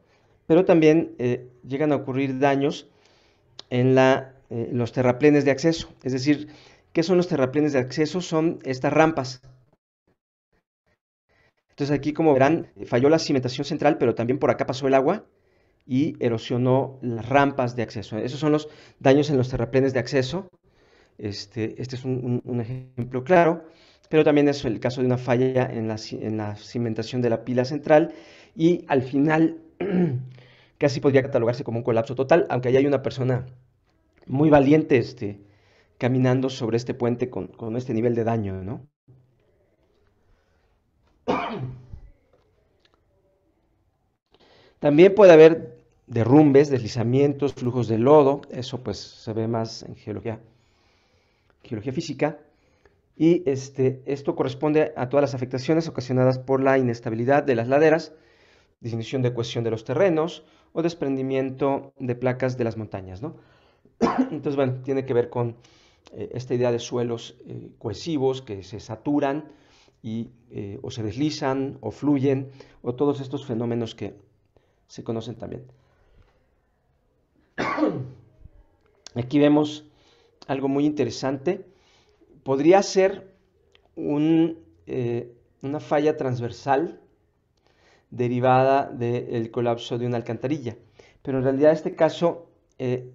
pero también eh, llegan a ocurrir daños en la, eh, los terraplenes de acceso. Es decir, ¿qué son los terraplenes de acceso? Son estas rampas. Entonces aquí, como verán, falló la cimentación central, pero también por acá pasó el agua y erosionó las rampas de acceso. Esos son los daños en los terraplenes de acceso. Este, este es un, ejemplo claro, pero también es el caso de una falla en la, en la cimentación de la pila central y al final (clears throat) casi podría catalogarse como un colapso total, aunque ahí hay una persona muy valiente este, caminando sobre este puente con, con este nivel de daño, ¿no? (clears throat) También puede haber derrumbes, deslizamientos, flujos de lodo, eso pues se ve más en geología geología física, y este, esto corresponde a todas las afectaciones ocasionadas por la inestabilidad de las laderas, disminución de cohesión de los terrenos o desprendimiento de placas de las montañas. ¿no? (coughs) Entonces, bueno, tiene que ver con eh, esta idea de suelos eh, cohesivos que se saturan y, eh, o se deslizan o fluyen, o todos estos fenómenos que se conocen también. Aquí vemos algo muy interesante. Podría ser eh, una falla transversal derivada del colapso de una alcantarilla, pero en realidad este caso eh,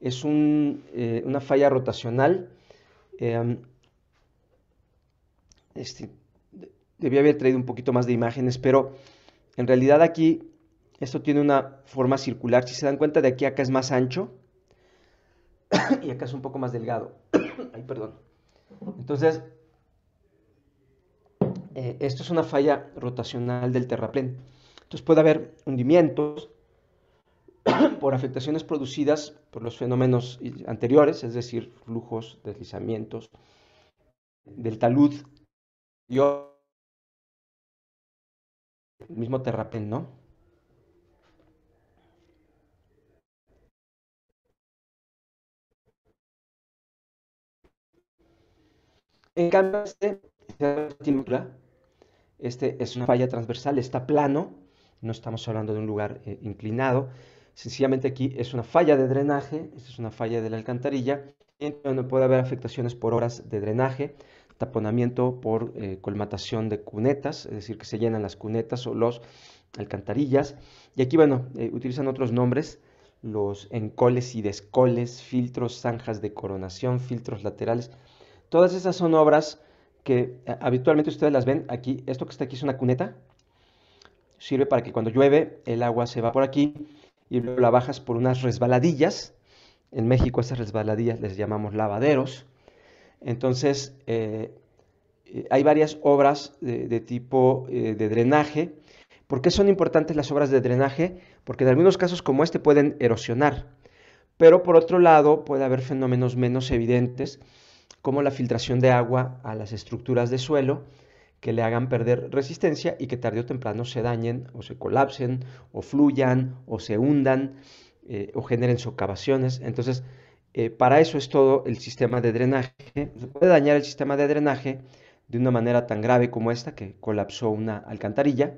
es eh, una falla rotacional. Em, este, debía haber traído un poquito más de imágenes, pero en realidad aquí esto tiene una forma circular. Si se dan cuenta, de aquí a acá es más ancho (coughs) y acá es un poco más delgado. (coughs) Ay, perdón. Entonces, eh, esto es una falla rotacional del terraplén. Entonces puede haber hundimientos (coughs) por afectaciones producidas por los fenómenos anteriores, es decir, flujos, deslizamientos del talud el mismo terraplén, ¿no? En cambio, este, este es una falla transversal, está plano, no estamos hablando de un lugar eh, inclinado, sencillamente aquí es una falla de drenaje, esta es una falla de la alcantarilla, donde puede haber afectaciones por horas de drenaje, taponamiento por eh, colmatación de cunetas, es decir, que se llenan las cunetas o los alcantarillas, y aquí, bueno, eh, utilizan otros nombres, los encoles y descoles, filtros, zanjas de coronación, filtros laterales, Todas esas son obras que eh, habitualmente ustedes las ven aquí. Esto que está aquí es una cuneta. Sirve para que cuando llueve el agua se va por aquí y luego la bajas por unas resbaladillas. En México esas resbaladillas les llamamos lavaderos. Entonces, eh, eh, hay varias obras de, tipo de drenaje. ¿Por qué son importantes las obras de drenaje? Porque en algunos casos como este pueden erosionar. Pero por otro lado puede haber fenómenos menos evidentes como la filtración de agua a las estructuras de suelo que le hagan perder resistencia y que tarde o temprano se dañen o se colapsen o fluyan o se hundan eh, o generen socavaciones. Entonces, eh, para eso es todo el sistema de drenaje. Se puede dañar el sistema de drenaje de una manera tan grave como esta, que colapsó una alcantarilla,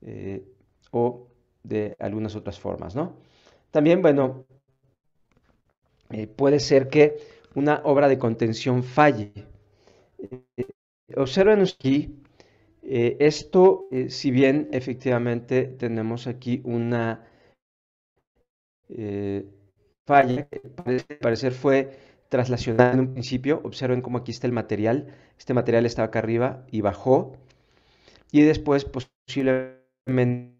eh, o de algunas otras formas, ¿no? También, bueno, puede ser que una obra de contención falle. Eh, observen aquí, eh, esto, eh, si bien efectivamente tenemos aquí una falla, que parece parecer fue traslacionada en un principio, observen cómo aquí está el material, este material estaba acá arriba y bajó, y después posiblemente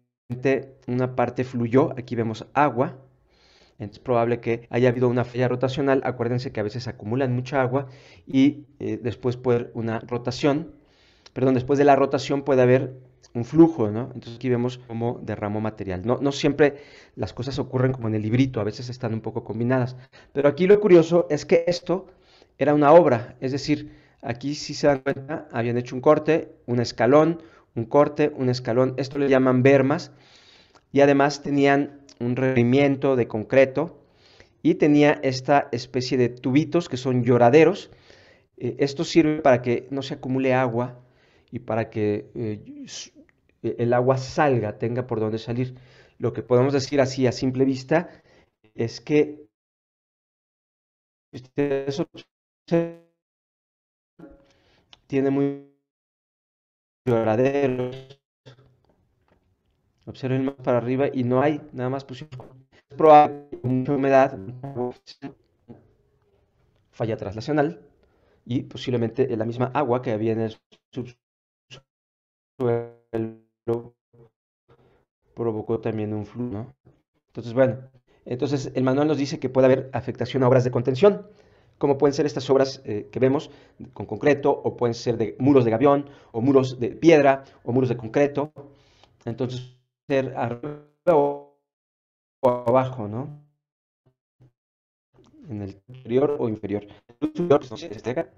una parte fluyó, aquí vemos agua, es probable que haya habido una falla rotacional, acuérdense que a veces acumulan mucha agua y eh, después puede una rotación, perdón, después de la rotación puede haber un flujo, ¿no? Entonces aquí vemos cómo derramó material. No, no siempre las cosas ocurren como en el librito, a veces están un poco combinadas. Pero aquí lo curioso es que esto era una obra, es decir, aquí si se dan cuenta, habían hecho un corte, un escalón, un corte, un escalón, esto le llaman bermas, y además tenían un recubrimiento de concreto y tenía esta especie de tubitos que son lloraderos. Eh, esto sirve para que no se acumule agua y para que eh, el agua salga, tenga por dónde salir. Lo que podemos decir así a simple vista es que tiene muy lloraderos Observen más para arriba y no hay nada más posible. Es probable que mucha humedad, falla traslacional y posiblemente la misma agua que había en el subsuelo provocó también un flujo. Entonces, bueno, entonces el manual nos dice que puede haber afectación a obras de contención, como pueden ser estas obras eh, que vemos con concreto, o pueden ser de muros de gavión, o muros de piedra, o muros de concreto. Entonces, ser arriba o abajo, ¿no? En el superior o inferior. El superior es de acá,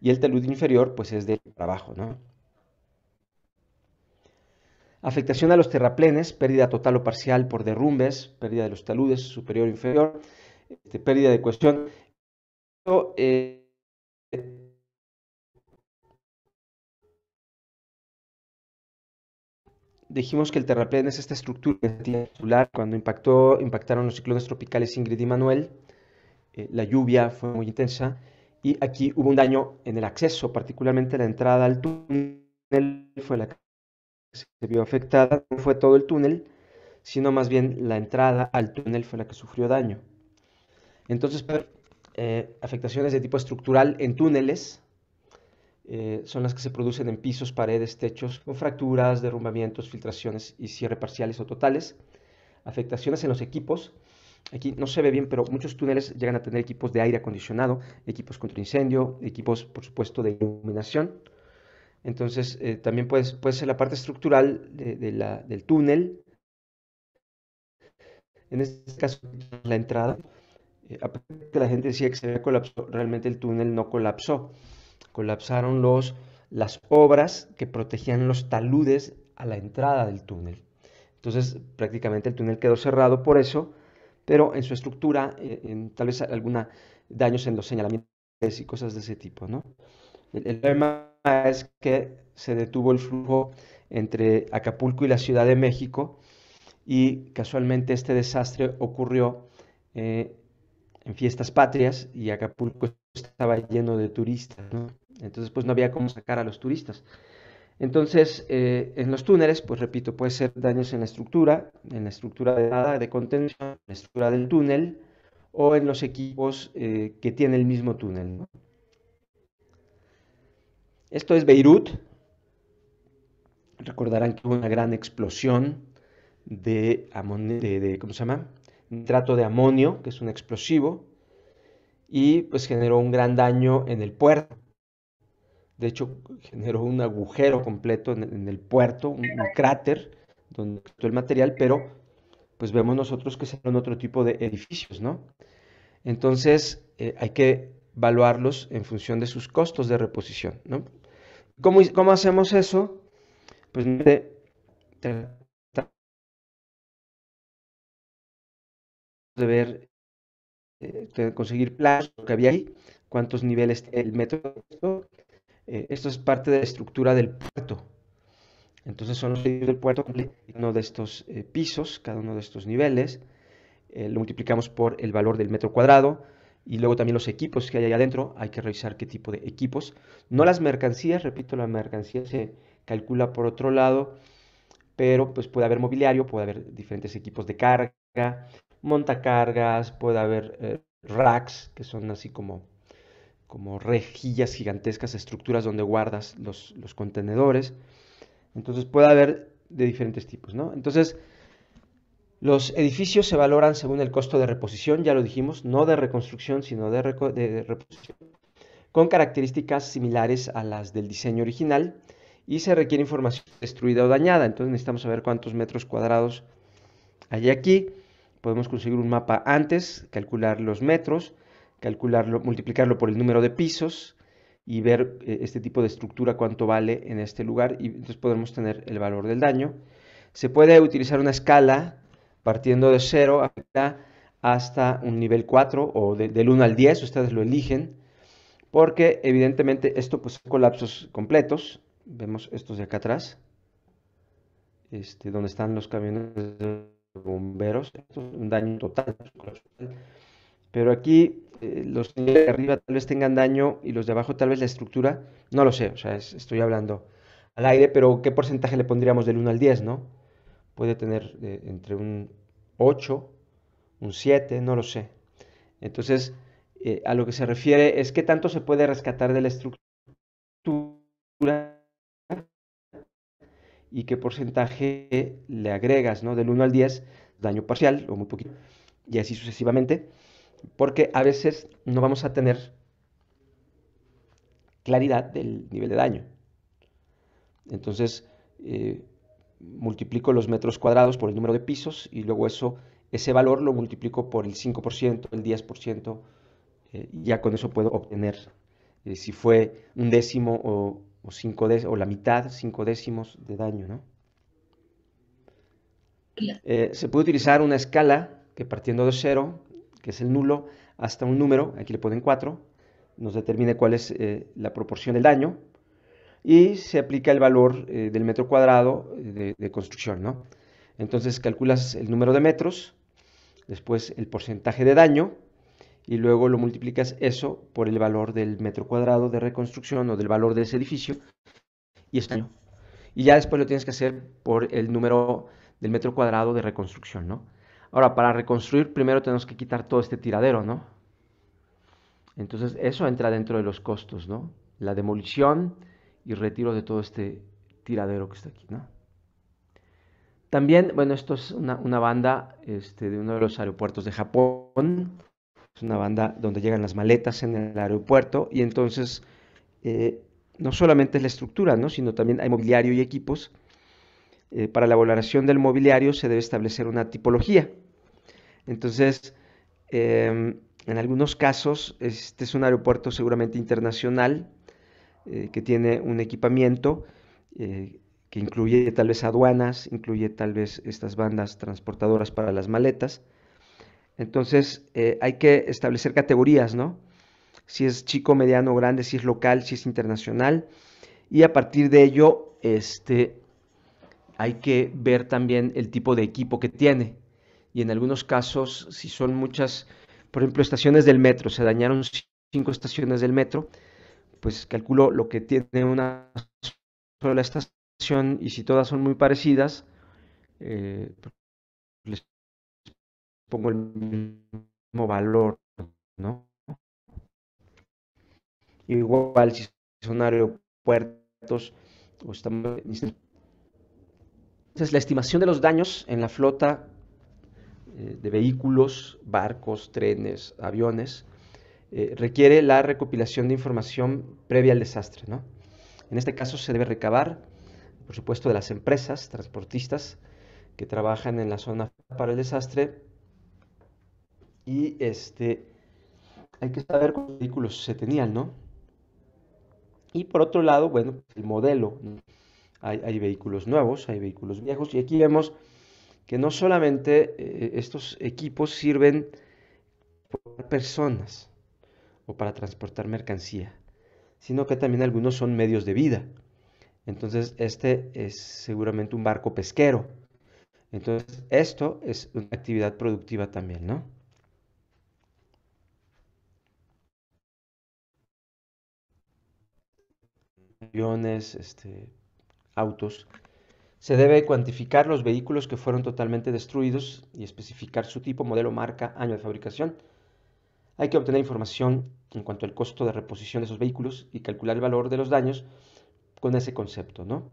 y el talud inferior pues es de abajo, ¿no? Afectación a los terraplenes, pérdida total o parcial por derrumbes, pérdida de los taludes superior o inferior, este, pérdida de cuestión. Eh, dijimos que el terraplén es esta estructura titular. Cuando impactó, impactaron los ciclones tropicales Ingrid y Manuel, eh, la lluvia fue muy intensa y aquí hubo un daño en el acceso, particularmente la entrada al túnel fue la que se vio afectada. No fue todo el túnel, sino más bien la entrada al túnel fue la que sufrió daño. Entonces, eh, afectaciones de tipo estructural en túneles, eh, son las que se producen en pisos, paredes, techos, con fracturas, derrumbamientos, filtraciones y cierre parciales o totales. Afectaciones en los equipos. Aquí no se ve bien, pero muchos túneles llegan a tener equipos de aire acondicionado, equipos contra incendio, equipos, por supuesto, de iluminación. Entonces, eh, también puede, ser la parte estructural de, del túnel. En este caso, la entrada. Eh, que la gente decía que se había colapsado, realmente el túnel no colapsó colapsaron los, las obras que protegían los taludes a la entrada del túnel. Entonces prácticamente el túnel quedó cerrado por eso, pero en su estructura, eh, en, tal vez alguna daños en los señalamientos y cosas de ese tipo. ¿no? El, problema es que se detuvo el flujo entre Acapulco y la Ciudad de México y casualmente este desastre ocurrió eh, en fiestas patrias y Acapulco estaba lleno de turistas. Entonces, pues no había cómo sacar a los turistas. Entonces, eh, en los túneles, pues repito, puede ser daños en la estructura, en la estructura de contención, en la estructura del túnel o en los equipos eh, que tiene el mismo túnel. Esto es Beirut. Recordarán que hubo una gran explosión de, de, de ¿cómo se llama? Nitrato de amonio, que es un explosivo, y pues generó un gran daño en el puerto. De hecho, generó un agujero completo en, el puerto, un, cráter donde todo el material, pero pues vemos nosotros que son otro tipo de edificios, ¿no? Entonces, eh, hay que evaluarlos en función de sus costos de reposición, ¿no? ¿Cómo, cómo hacemos eso? Pues de, de ver, eh, conseguir planos, lo que había ahí, cuántos niveles el metro, eh, esto es parte de la estructura del puerto. Entonces son los del puerto, uno de estos eh, pisos, cada uno de estos niveles, lo multiplicamos por el valor del metro cuadrado y luego también los equipos que hay ahí adentro, hay que revisar qué tipo de equipos. No las mercancías, repito, la mercancía se calcula por otro lado, pero pues puede haber mobiliario, puede haber diferentes equipos de carga, montacargas, puede haber racks, que son así como como rejillas gigantescas, estructuras donde guardas los, contenedores. Entonces puede haber de diferentes tipos, ¿no? Entonces, los edificios se valoran según el costo de reposición, ya lo dijimos, no de reconstrucción, sino de, reposición, con características similares a las del diseño original y se requiere información destruida o dañada. Entonces necesitamos saber cuántos metros cuadrados hay aquí. Podemos conseguir un mapa antes, calcular los metros, calcularlo, multiplicarlo por el número de pisos y ver eh, este tipo de estructura cuánto vale en este lugar y entonces podemos tener el valor del daño. Se puede utilizar una escala partiendo de 0 hasta un nivel 4 o del 1 al 10, ustedes lo eligen, porque evidentemente esto pues son colapsos completos, vemos estos de acá atrás, este, donde están los camiones bomberos, esto es un daño total, pero aquí eh, los de arriba tal vez tengan daño y los de abajo tal vez la estructura, no lo sé, o sea, estoy hablando al aire, pero ¿qué porcentaje le pondríamos del 1 al 10, no? puede tener eh, entre un 8, un 7, no lo sé. Entonces, eh, a lo que se refiere es qué tanto se puede rescatar de la estructura y qué porcentaje le agregas, ¿no? Del 1 al 10, daño parcial o muy poquito, y así sucesivamente, porque a veces no vamos a tener claridad del nivel de daño. Entonces, eh, multiplico los metros cuadrados por el número de pisos y luego eso, ese valor lo multiplico por el 5%, el 10%, eh, y ya con eso puedo obtener eh, si fue un décimo o, cinco o la mitad, cinco décimos de daño, ¿no? Eh, se puede utilizar una escala que partiendo de cero, que es el nulo, hasta un número, aquí le ponen 4, nos determine cuál es la proporción del daño, y se aplica el valor eh, del metro cuadrado de, construcción, ¿no? Entonces calculas el número de metros, después el porcentaje de daño y luego lo multiplicas eso por el valor del metro cuadrado de reconstrucción o del valor de ese edificio y daño. Y ya después lo tienes que hacer por el número del metro cuadrado de reconstrucción, ¿no? Ahora, para reconstruir primero tenemos que quitar todo este tiradero, ¿no? Entonces eso entra dentro de los costos, ¿no? La demolición, y retiro de todo este tiradero que está aquí, ¿no? También, bueno, esto es una, banda este, de uno de los aeropuertos de Japón. Es una banda donde llegan las maletas en el aeropuerto y entonces eh, no solamente es la estructura, ¿no? sino también hay mobiliario y equipos. Eh, para la valoración del mobiliario se debe establecer una tipología. Entonces, em, en algunos casos, este es un aeropuerto seguramente internacional, eh, que tiene un equipamiento que incluye tal vez aduanas, incluye tal vez estas bandas transportadoras para las maletas. Entonces eh, hay que establecer categorías, ¿no? Si es chico, mediano, grande, si es local, si es internacional. Y a partir de ello, este, hay que ver también el tipo de equipo que tiene. Y en algunos casos, si son muchas, por ejemplo, estaciones del metro, se dañaron cinco estaciones del metro, pues calculo lo que tiene una sola estación y si todas son muy parecidas, eh, les pongo el mismo valor, ¿no? Igual si son aeropuertos o estamos... Entonces, la estimación de los daños en la flota eh, de vehículos, barcos, trenes, aviones, eh, requiere la recopilación de información previa al desastre. ¿no? En este caso se debe recabar, por supuesto, de las empresas transportistas que trabajan en la zona para el desastre y este, hay que saber cuántos vehículos se tenían, ¿no? Y por otro lado, bueno, el modelo. Hay, vehículos nuevos, hay vehículos viejos y aquí vemos que no solamente eh, estos equipos sirven por personas, o para transportar mercancía, sino que también algunos son medios de vida. Entonces, este es seguramente un barco pesquero. Entonces, esto es una actividad productiva también, ¿no? Aviones, este, autos. Se debe cuantificar los vehículos que fueron totalmente destruidos y especificar su tipo, modelo, marca, año de fabricación hay que obtener información en cuanto al costo de reposición de esos vehículos y calcular el valor de los daños con ese concepto, ¿no?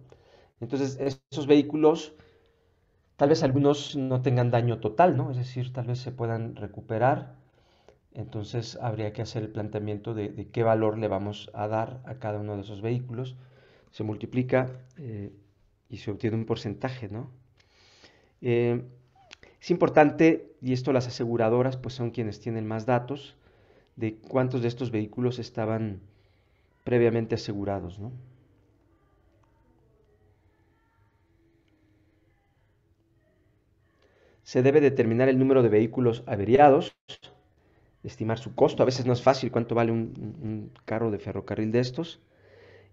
Entonces, esos vehículos, tal vez algunos no tengan daño total, ¿no? Es decir, tal vez se puedan recuperar. Entonces, habría que hacer el planteamiento de, qué valor le vamos a dar a cada uno de esos vehículos. Se multiplica eh, y se obtiene un porcentaje, ¿no? Eh, es importante, y esto las aseguradoras pues son quienes tienen más datos, de cuántos de estos vehículos estaban previamente asegurados, ¿no? se debe determinar el número de vehículos averiados, estimar su costo, a veces no es fácil cuánto vale un, carro de ferrocarril de estos,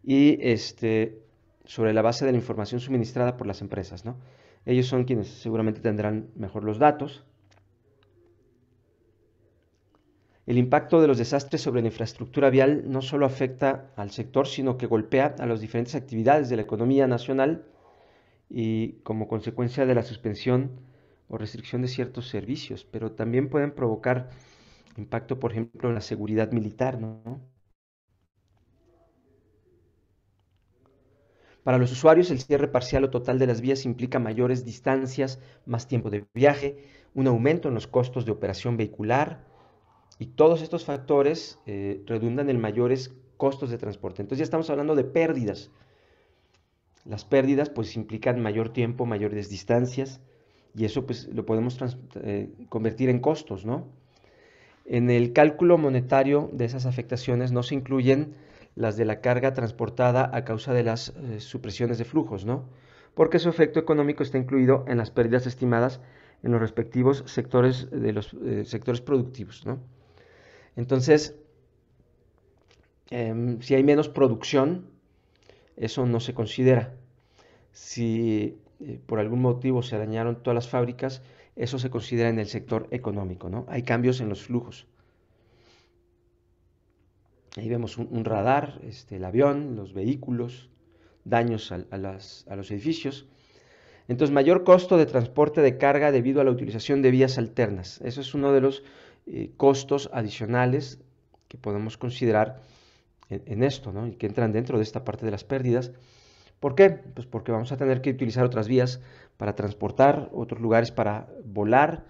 y este, sobre la base de la información suministrada por las empresas. ¿no? Ellos son quienes seguramente tendrán mejor los datos. El impacto de los desastres sobre la infraestructura vial no solo afecta al sector, sino que golpea a las diferentes actividades de la economía nacional y como consecuencia de la suspensión o restricción de ciertos servicios, pero también pueden provocar impacto, por ejemplo, en la seguridad militar, ¿no? Para los usuarios, el cierre parcial o total de las vías implica mayores distancias, más tiempo de viaje, un aumento en los costos de operación vehicular y todos estos factores eh, redundan en mayores costos de transporte. Entonces ya estamos hablando de pérdidas. Las pérdidas pues implican mayor tiempo, mayores distancias, y eso pues lo podemos eh, convertir en costos, ¿no? En el cálculo monetario de esas afectaciones no se incluyen las de la carga transportada a causa de las eh, supresiones de flujos, ¿no? Porque su efecto económico está incluido en las pérdidas estimadas en los respectivos sectores de los eh, sectores productivos, ¿no? Entonces, em, si hay menos producción, eso no se considera. Si eh, por algún motivo se dañaron todas las fábricas, eso se considera en el sector económico, ¿no? Hay cambios en los flujos. Ahí vemos un, radar, este, el avión, los vehículos, daños a, los edificios. Entonces, mayor costo de transporte de carga debido a la utilización de vías alternas. Eso es uno de los eh, costos adicionales que podemos considerar en, en esto, ¿no? Y que entran dentro de esta parte de las pérdidas. ¿Por qué? Pues porque vamos a tener que utilizar otras vías para transportar, otros lugares para volar.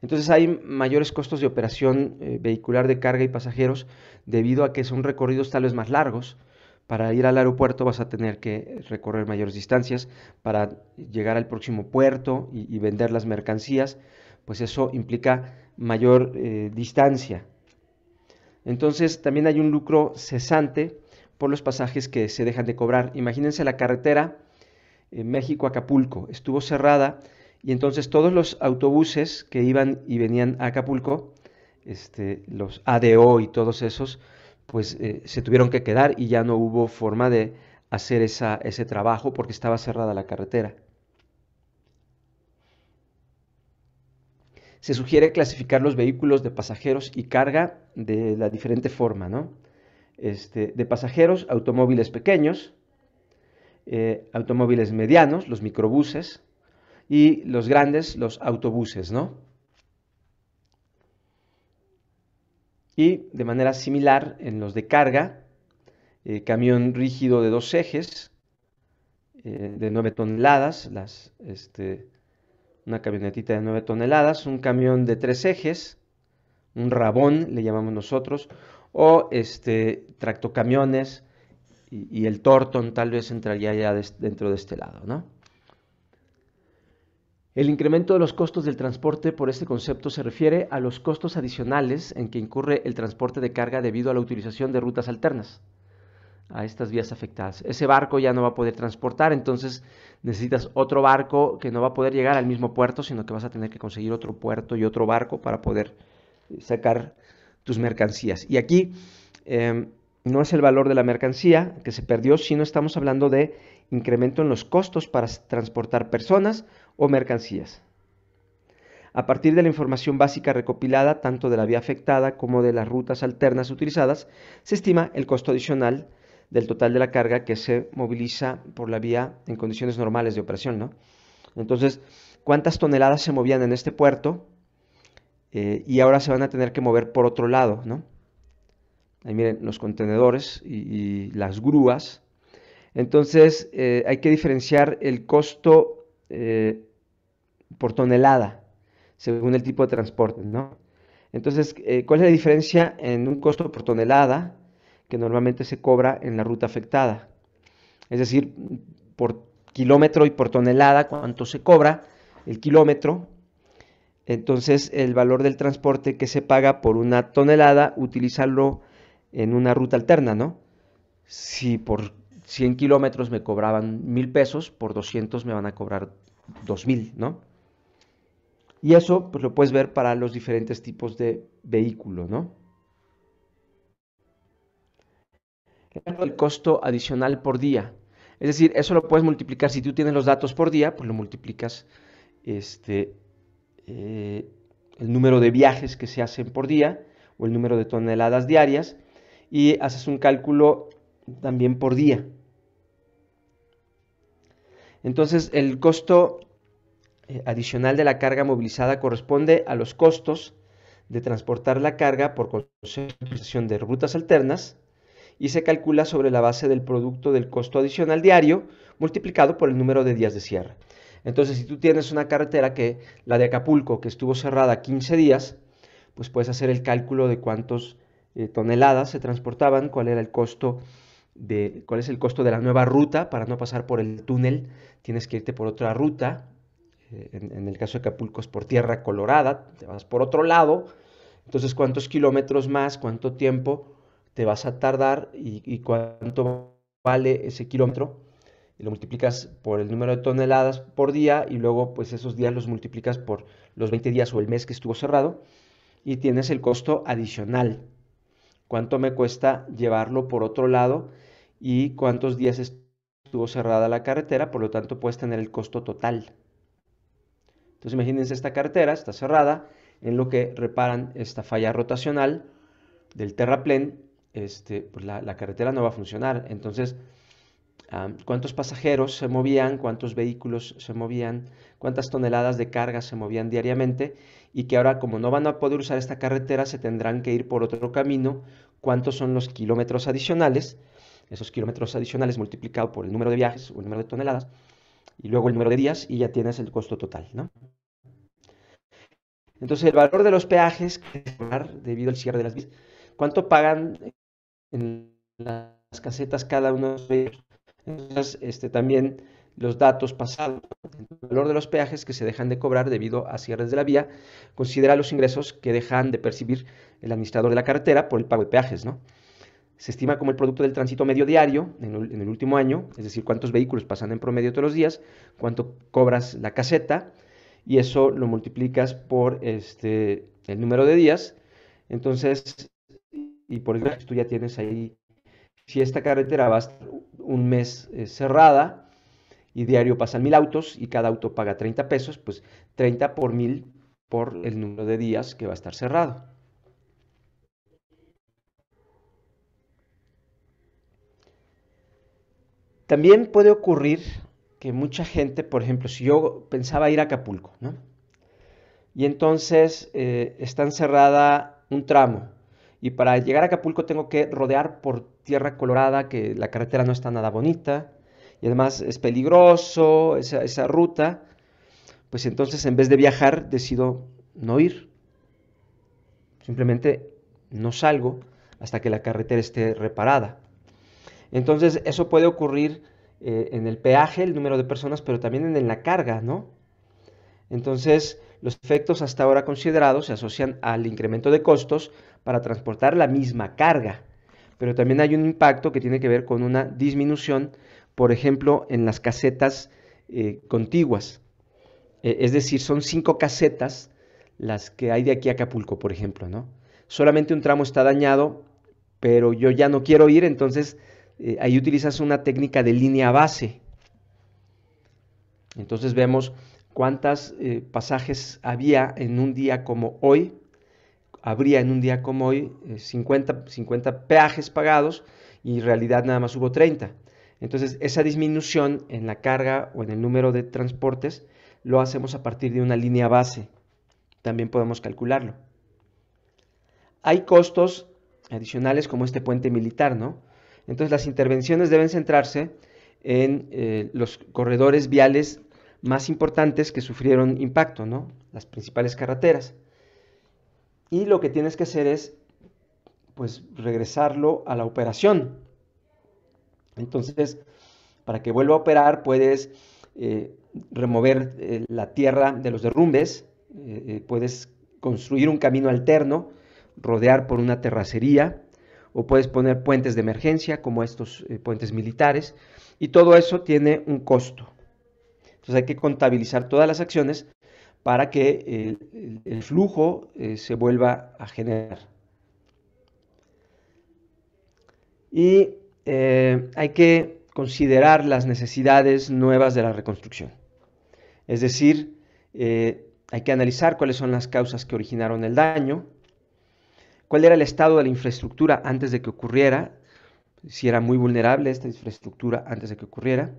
Entonces hay mayores costos de operación eh, vehicular de carga y pasajeros debido a que son recorridos tal vez más largos. Para ir al aeropuerto vas a tener que recorrer mayores distancias. Para llegar al próximo puerto y, vender las mercancías, pues eso implica mayor eh, distancia. Entonces también hay un lucro cesante por los pasajes que se dejan de cobrar. Imagínense la carretera México-Acapulco, estuvo cerrada y entonces todos los autobuses que iban y venían a Acapulco, este, los ADO y todos esos, pues eh, se tuvieron que quedar y ya no hubo forma de hacer esa, ese trabajo porque estaba cerrada la carretera. Se sugiere clasificar los vehículos de pasajeros y carga de la diferente forma, ¿no? Este, de pasajeros, automóviles pequeños, eh, automóviles medianos, los microbuses, y los grandes, los autobuses, ¿no? Y de manera similar en los de carga, eh, camión rígido de dos ejes, eh, de 9 toneladas, las, este, una camionetita de 9 toneladas, un camión de tres ejes, un rabón, le llamamos nosotros, o este, tractocamiones y, el Torton tal vez entraría ya dentro de este lado, ¿no? El incremento de los costos del transporte por este concepto se refiere a los costos adicionales en que incurre el transporte de carga debido a la utilización de rutas alternas a estas vías afectadas. Ese barco ya no va a poder transportar, entonces necesitas otro barco que no va a poder llegar al mismo puerto, sino que vas a tener que conseguir otro puerto y otro barco para poder sacar tus mercancías. Y aquí em, no es el valor de la mercancía que se perdió, sino estamos hablando de incremento en los costos para transportar personas o mercancías. A partir de la información básica recopilada, tanto de la vía afectada como de las rutas alternas utilizadas, se estima el costo adicional del total de la carga que se moviliza por la vía en condiciones normales de operación. ¿no? Entonces, ¿cuántas toneladas se movían en este puerto? Eh, y ahora se van a tener que mover por otro lado, ¿no? Ahí miren los contenedores y, las grúas. Entonces eh, hay que diferenciar el costo eh, por tonelada según el tipo de transporte, ¿no? Entonces, eh, ¿cuál es la diferencia en un costo por tonelada que normalmente se cobra en la ruta afectada? Es decir, por kilómetro y por tonelada, ¿cuánto se cobra el kilómetro? Entonces, el valor del transporte que se paga por una tonelada, utilizarlo en una ruta alterna, ¿no? Si por 100 kilómetros me cobraban mil pesos, por 200 me van a cobrar 2000, ¿no? Y eso pues, lo puedes ver para los diferentes tipos de vehículo, ¿no? El costo adicional por día. Es decir, eso lo puedes multiplicar. Si tú tienes los datos por día, pues lo multiplicas este, eh, el número de viajes que se hacen por día o el número de toneladas diarias y haces un cálculo también por día. Entonces, el costo eh, adicional de la carga movilizada corresponde a los costos de transportar la carga por concesión de rutas alternas y se calcula sobre la base del producto del costo adicional diario multiplicado por el número de días de cierre. Entonces, si tú tienes una carretera que la de Acapulco, que estuvo cerrada 15 días, pues puedes hacer el cálculo de cuántas eh, toneladas se transportaban, cuál era el costo de, cuál es el costo de la nueva ruta para no pasar por el túnel, tienes que irte por otra ruta eh, en, el caso de Acapulco es por tierra colorada, te vas por otro lado, entonces cuántos kilómetros más, cuánto tiempo te vas a tardar y, cuánto vale ese kilómetro, y lo multiplicas por el número de toneladas por día y luego pues esos días los multiplicas por los 20 días o el mes que estuvo cerrado y tienes el costo adicional. ¿Cuánto me cuesta llevarlo por otro lado y cuántos días estuvo cerrada la carretera? Por lo tanto, puedes tener el costo total. Entonces imagínense esta carretera, está cerrada, en lo que reparan esta falla rotacional del terraplén, este, pues la, carretera no va a funcionar. Entonces, ¿cuántos pasajeros se movían? ¿Cuántos vehículos se movían? ¿Cuántas toneladas de carga se movían diariamente? Y que ahora, como no van a poder usar esta carretera, se tendrán que ir por otro camino. ¿Cuántos son los kilómetros adicionales? Esos kilómetros adicionales multiplicado por el número de viajes o el número de toneladas y luego el número de días y ya tienes el costo total. Entonces, el valor de los peajes que debido al cierre de las vías, ¿cuánto pagan en las casetas cada uno de ellos? Entonces, este, también los datos pasados, el valor de los peajes que se dejan de cobrar debido a cierres de la vía, considera los ingresos que dejan de percibir el administrador de la carretera por el pago de peajes, ¿no? se estima como el producto del tránsito medio diario en el, último año, es decir, cuántos vehículos pasan en promedio todos los días, cuánto cobras la caseta, y eso lo multiplicas por este, el número de días, entonces, y por el tú ya tienes ahí, si esta carretera va a estar un mes eh, cerrada, y diario pasan mil autos, y cada auto paga 30 pesos, pues 30 por mil por el número de días que va a estar cerrado. También puede ocurrir que mucha gente, por ejemplo, si yo pensaba ir a Acapulco, ¿no? Y entonces eh, está encerrada un tramo. Y para llegar a Acapulco tengo que rodear por tierra colorada, que la carretera no está nada bonita. Y además es peligroso esa, ruta. Pues entonces en vez de viajar decido no ir. Simplemente no salgo hasta que la carretera esté reparada. Entonces, eso puede ocurrir eh, en el peaje, el número de personas, pero también en la carga, ¿no? Entonces, los efectos hasta ahora considerados se asocian al incremento de costos para transportar la misma carga, pero también hay un impacto que tiene que ver con una disminución, por ejemplo, en las casetas eh, contiguas. Eh, es decir, son cinco casetas las que hay de aquí a Acapulco, por ejemplo, ¿no? Solamente un tramo está dañado, pero yo ya no quiero ir, entonces eh, ahí utilizas una técnica de línea base. Entonces vemos cuántos eh, pasajes había en un día como hoy. Habría en un día como hoy 50, eh, 50 peajes pagados y en realidad nada más hubo 30. Entonces esa disminución en la carga o en el número de transportes lo hacemos a partir de una línea base. También podemos calcularlo. Hay costos adicionales como este puente militar, ¿no? Entonces las intervenciones deben centrarse en eh, los corredores viales más importantes que sufrieron impacto, ¿no? Las principales carreteras. Y lo que tienes que hacer es, pues, regresarlo a la operación. Entonces, para que vuelva a operar, puedes eh, remover eh, la tierra de los derrumbes, puedes construir un camino alterno, rodear por una terracería, o puedes poner puentes de emergencia, como estos puentes militares, y todo eso tiene un costo. Entonces hay que contabilizar todas las acciones para que el, flujo eh, se vuelva a generar. Y eh, hay que considerar las necesidades nuevas de la reconstrucción. Es decir, eh, hay que analizar cuáles son las causas que originaron el daño, cuál era el estado de la infraestructura antes de que ocurriera, si era muy vulnerable esta infraestructura antes de que ocurriera.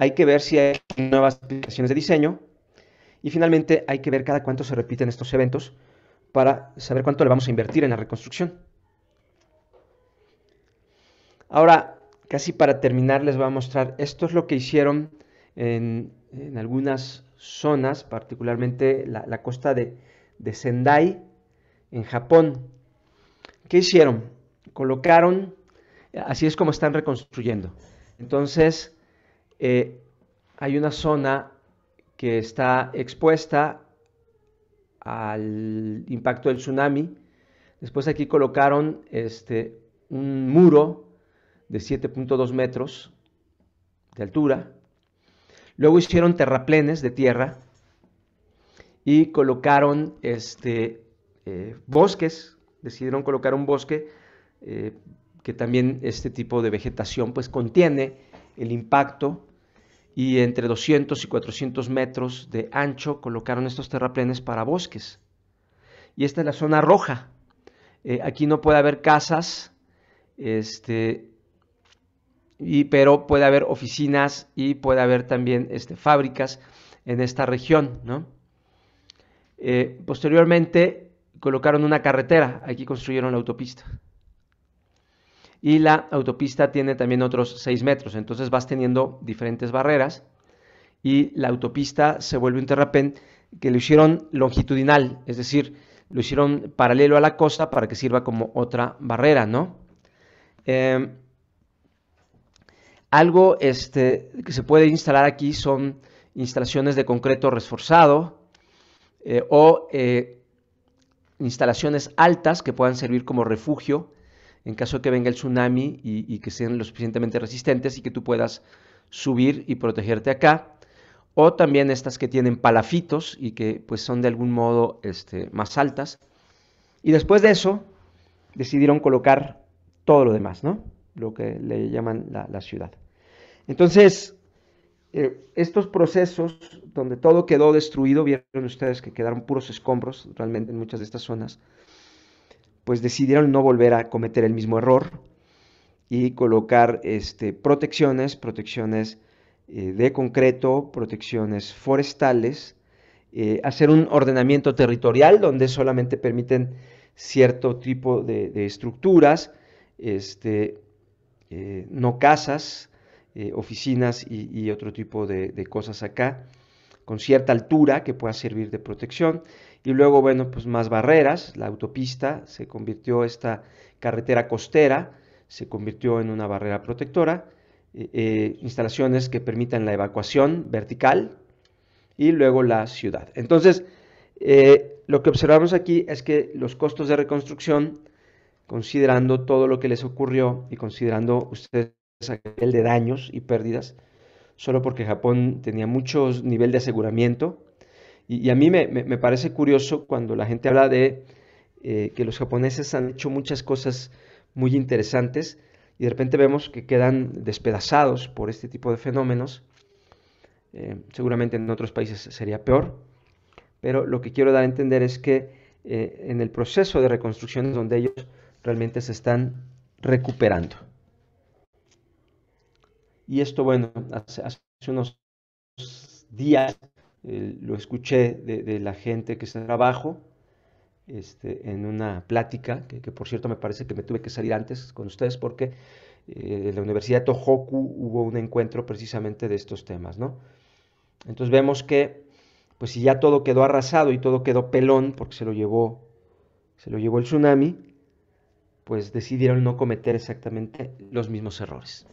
Hay que ver si hay nuevas aplicaciones de diseño. Y finalmente hay que ver cada cuánto se repiten estos eventos para saber cuánto le vamos a invertir en la reconstrucción. Ahora, casi para terminar, les voy a mostrar, esto es lo que hicieron en, algunas zonas, particularmente la, costa de, de Sendai, en Japón. ¿Qué hicieron? colocaron, así es como están reconstruyendo. Entonces, eh, hay una zona que está expuesta al impacto del tsunami. Después aquí colocaron este, un muro de 7.2 metros de altura. Luego hicieron terraplenes de tierra y colocaron este, eh, bosques. Decidieron colocar un bosque eh, que también este tipo de vegetación pues contiene el impacto y entre 200 y 400 metros de ancho colocaron estos terraplenes para bosques. Y esta es la zona roja. Eh, aquí no puede haber casas, este, y, pero puede haber oficinas y puede haber también este, fábricas en esta región. ¿no? Eh, posteriormente colocaron una carretera, aquí construyeron la autopista y la autopista tiene también otros 6 metros, entonces vas teniendo diferentes barreras y la autopista se vuelve un terrapén que lo hicieron longitudinal, es decir, lo hicieron paralelo a la costa para que sirva como otra barrera, ¿no? Em, algo este, que se puede instalar aquí son instalaciones de concreto reforzado eh, o eh, instalaciones altas que puedan servir como refugio en caso que venga el tsunami y, que sean lo suficientemente resistentes y que tú puedas subir y protegerte acá. O también estas que tienen palafitos y que pues son de algún modo este, más altas. Y después de eso decidieron colocar todo lo demás, ¿no? Lo que le llaman la, ciudad. Entonces, eh, estos procesos donde todo quedó destruido, vieron ustedes que quedaron puros escombros realmente en muchas de estas zonas, pues decidieron no volver a cometer el mismo error y colocar este, protecciones, protecciones eh, de concreto, protecciones forestales, eh, hacer un ordenamiento territorial donde solamente permiten cierto tipo de, estructuras, este, eh, no casas, oficinas y, otro tipo de, de cosas acá, con cierta altura que pueda servir de protección y luego, bueno, pues más barreras, la autopista se convirtió esta carretera costera, se convirtió en una barrera protectora, eh, eh, instalaciones que permitan la evacuación vertical y luego la ciudad. Entonces, eh, lo que observamos aquí es que los costos de reconstrucción, considerando todo lo que les ocurrió y considerando ustedes el de daños y pérdidas, solo porque Japón tenía mucho nivel de aseguramiento, y, a mí me, parece curioso cuando la gente habla de eh, que los japoneses han hecho muchas cosas muy interesantes y de repente vemos que quedan despedazados por este tipo de fenómenos. Eh, seguramente en otros países sería peor, pero lo que quiero dar a entender es que eh, en el proceso de reconstrucción es donde ellos realmente se están recuperando. Y esto, bueno, hace unos días lo escuché de, la gente que está abajo este, en una plática, que, por cierto me parece que me tuve que salir antes con ustedes porque eh, en la Universidad de Tohoku hubo un encuentro precisamente de estos temas, ¿no? Entonces vemos que, pues si ya todo quedó arrasado y todo quedó pelón, porque se lo llevó, se lo llevó el tsunami, pues decidieron no cometer exactamente los mismos errores.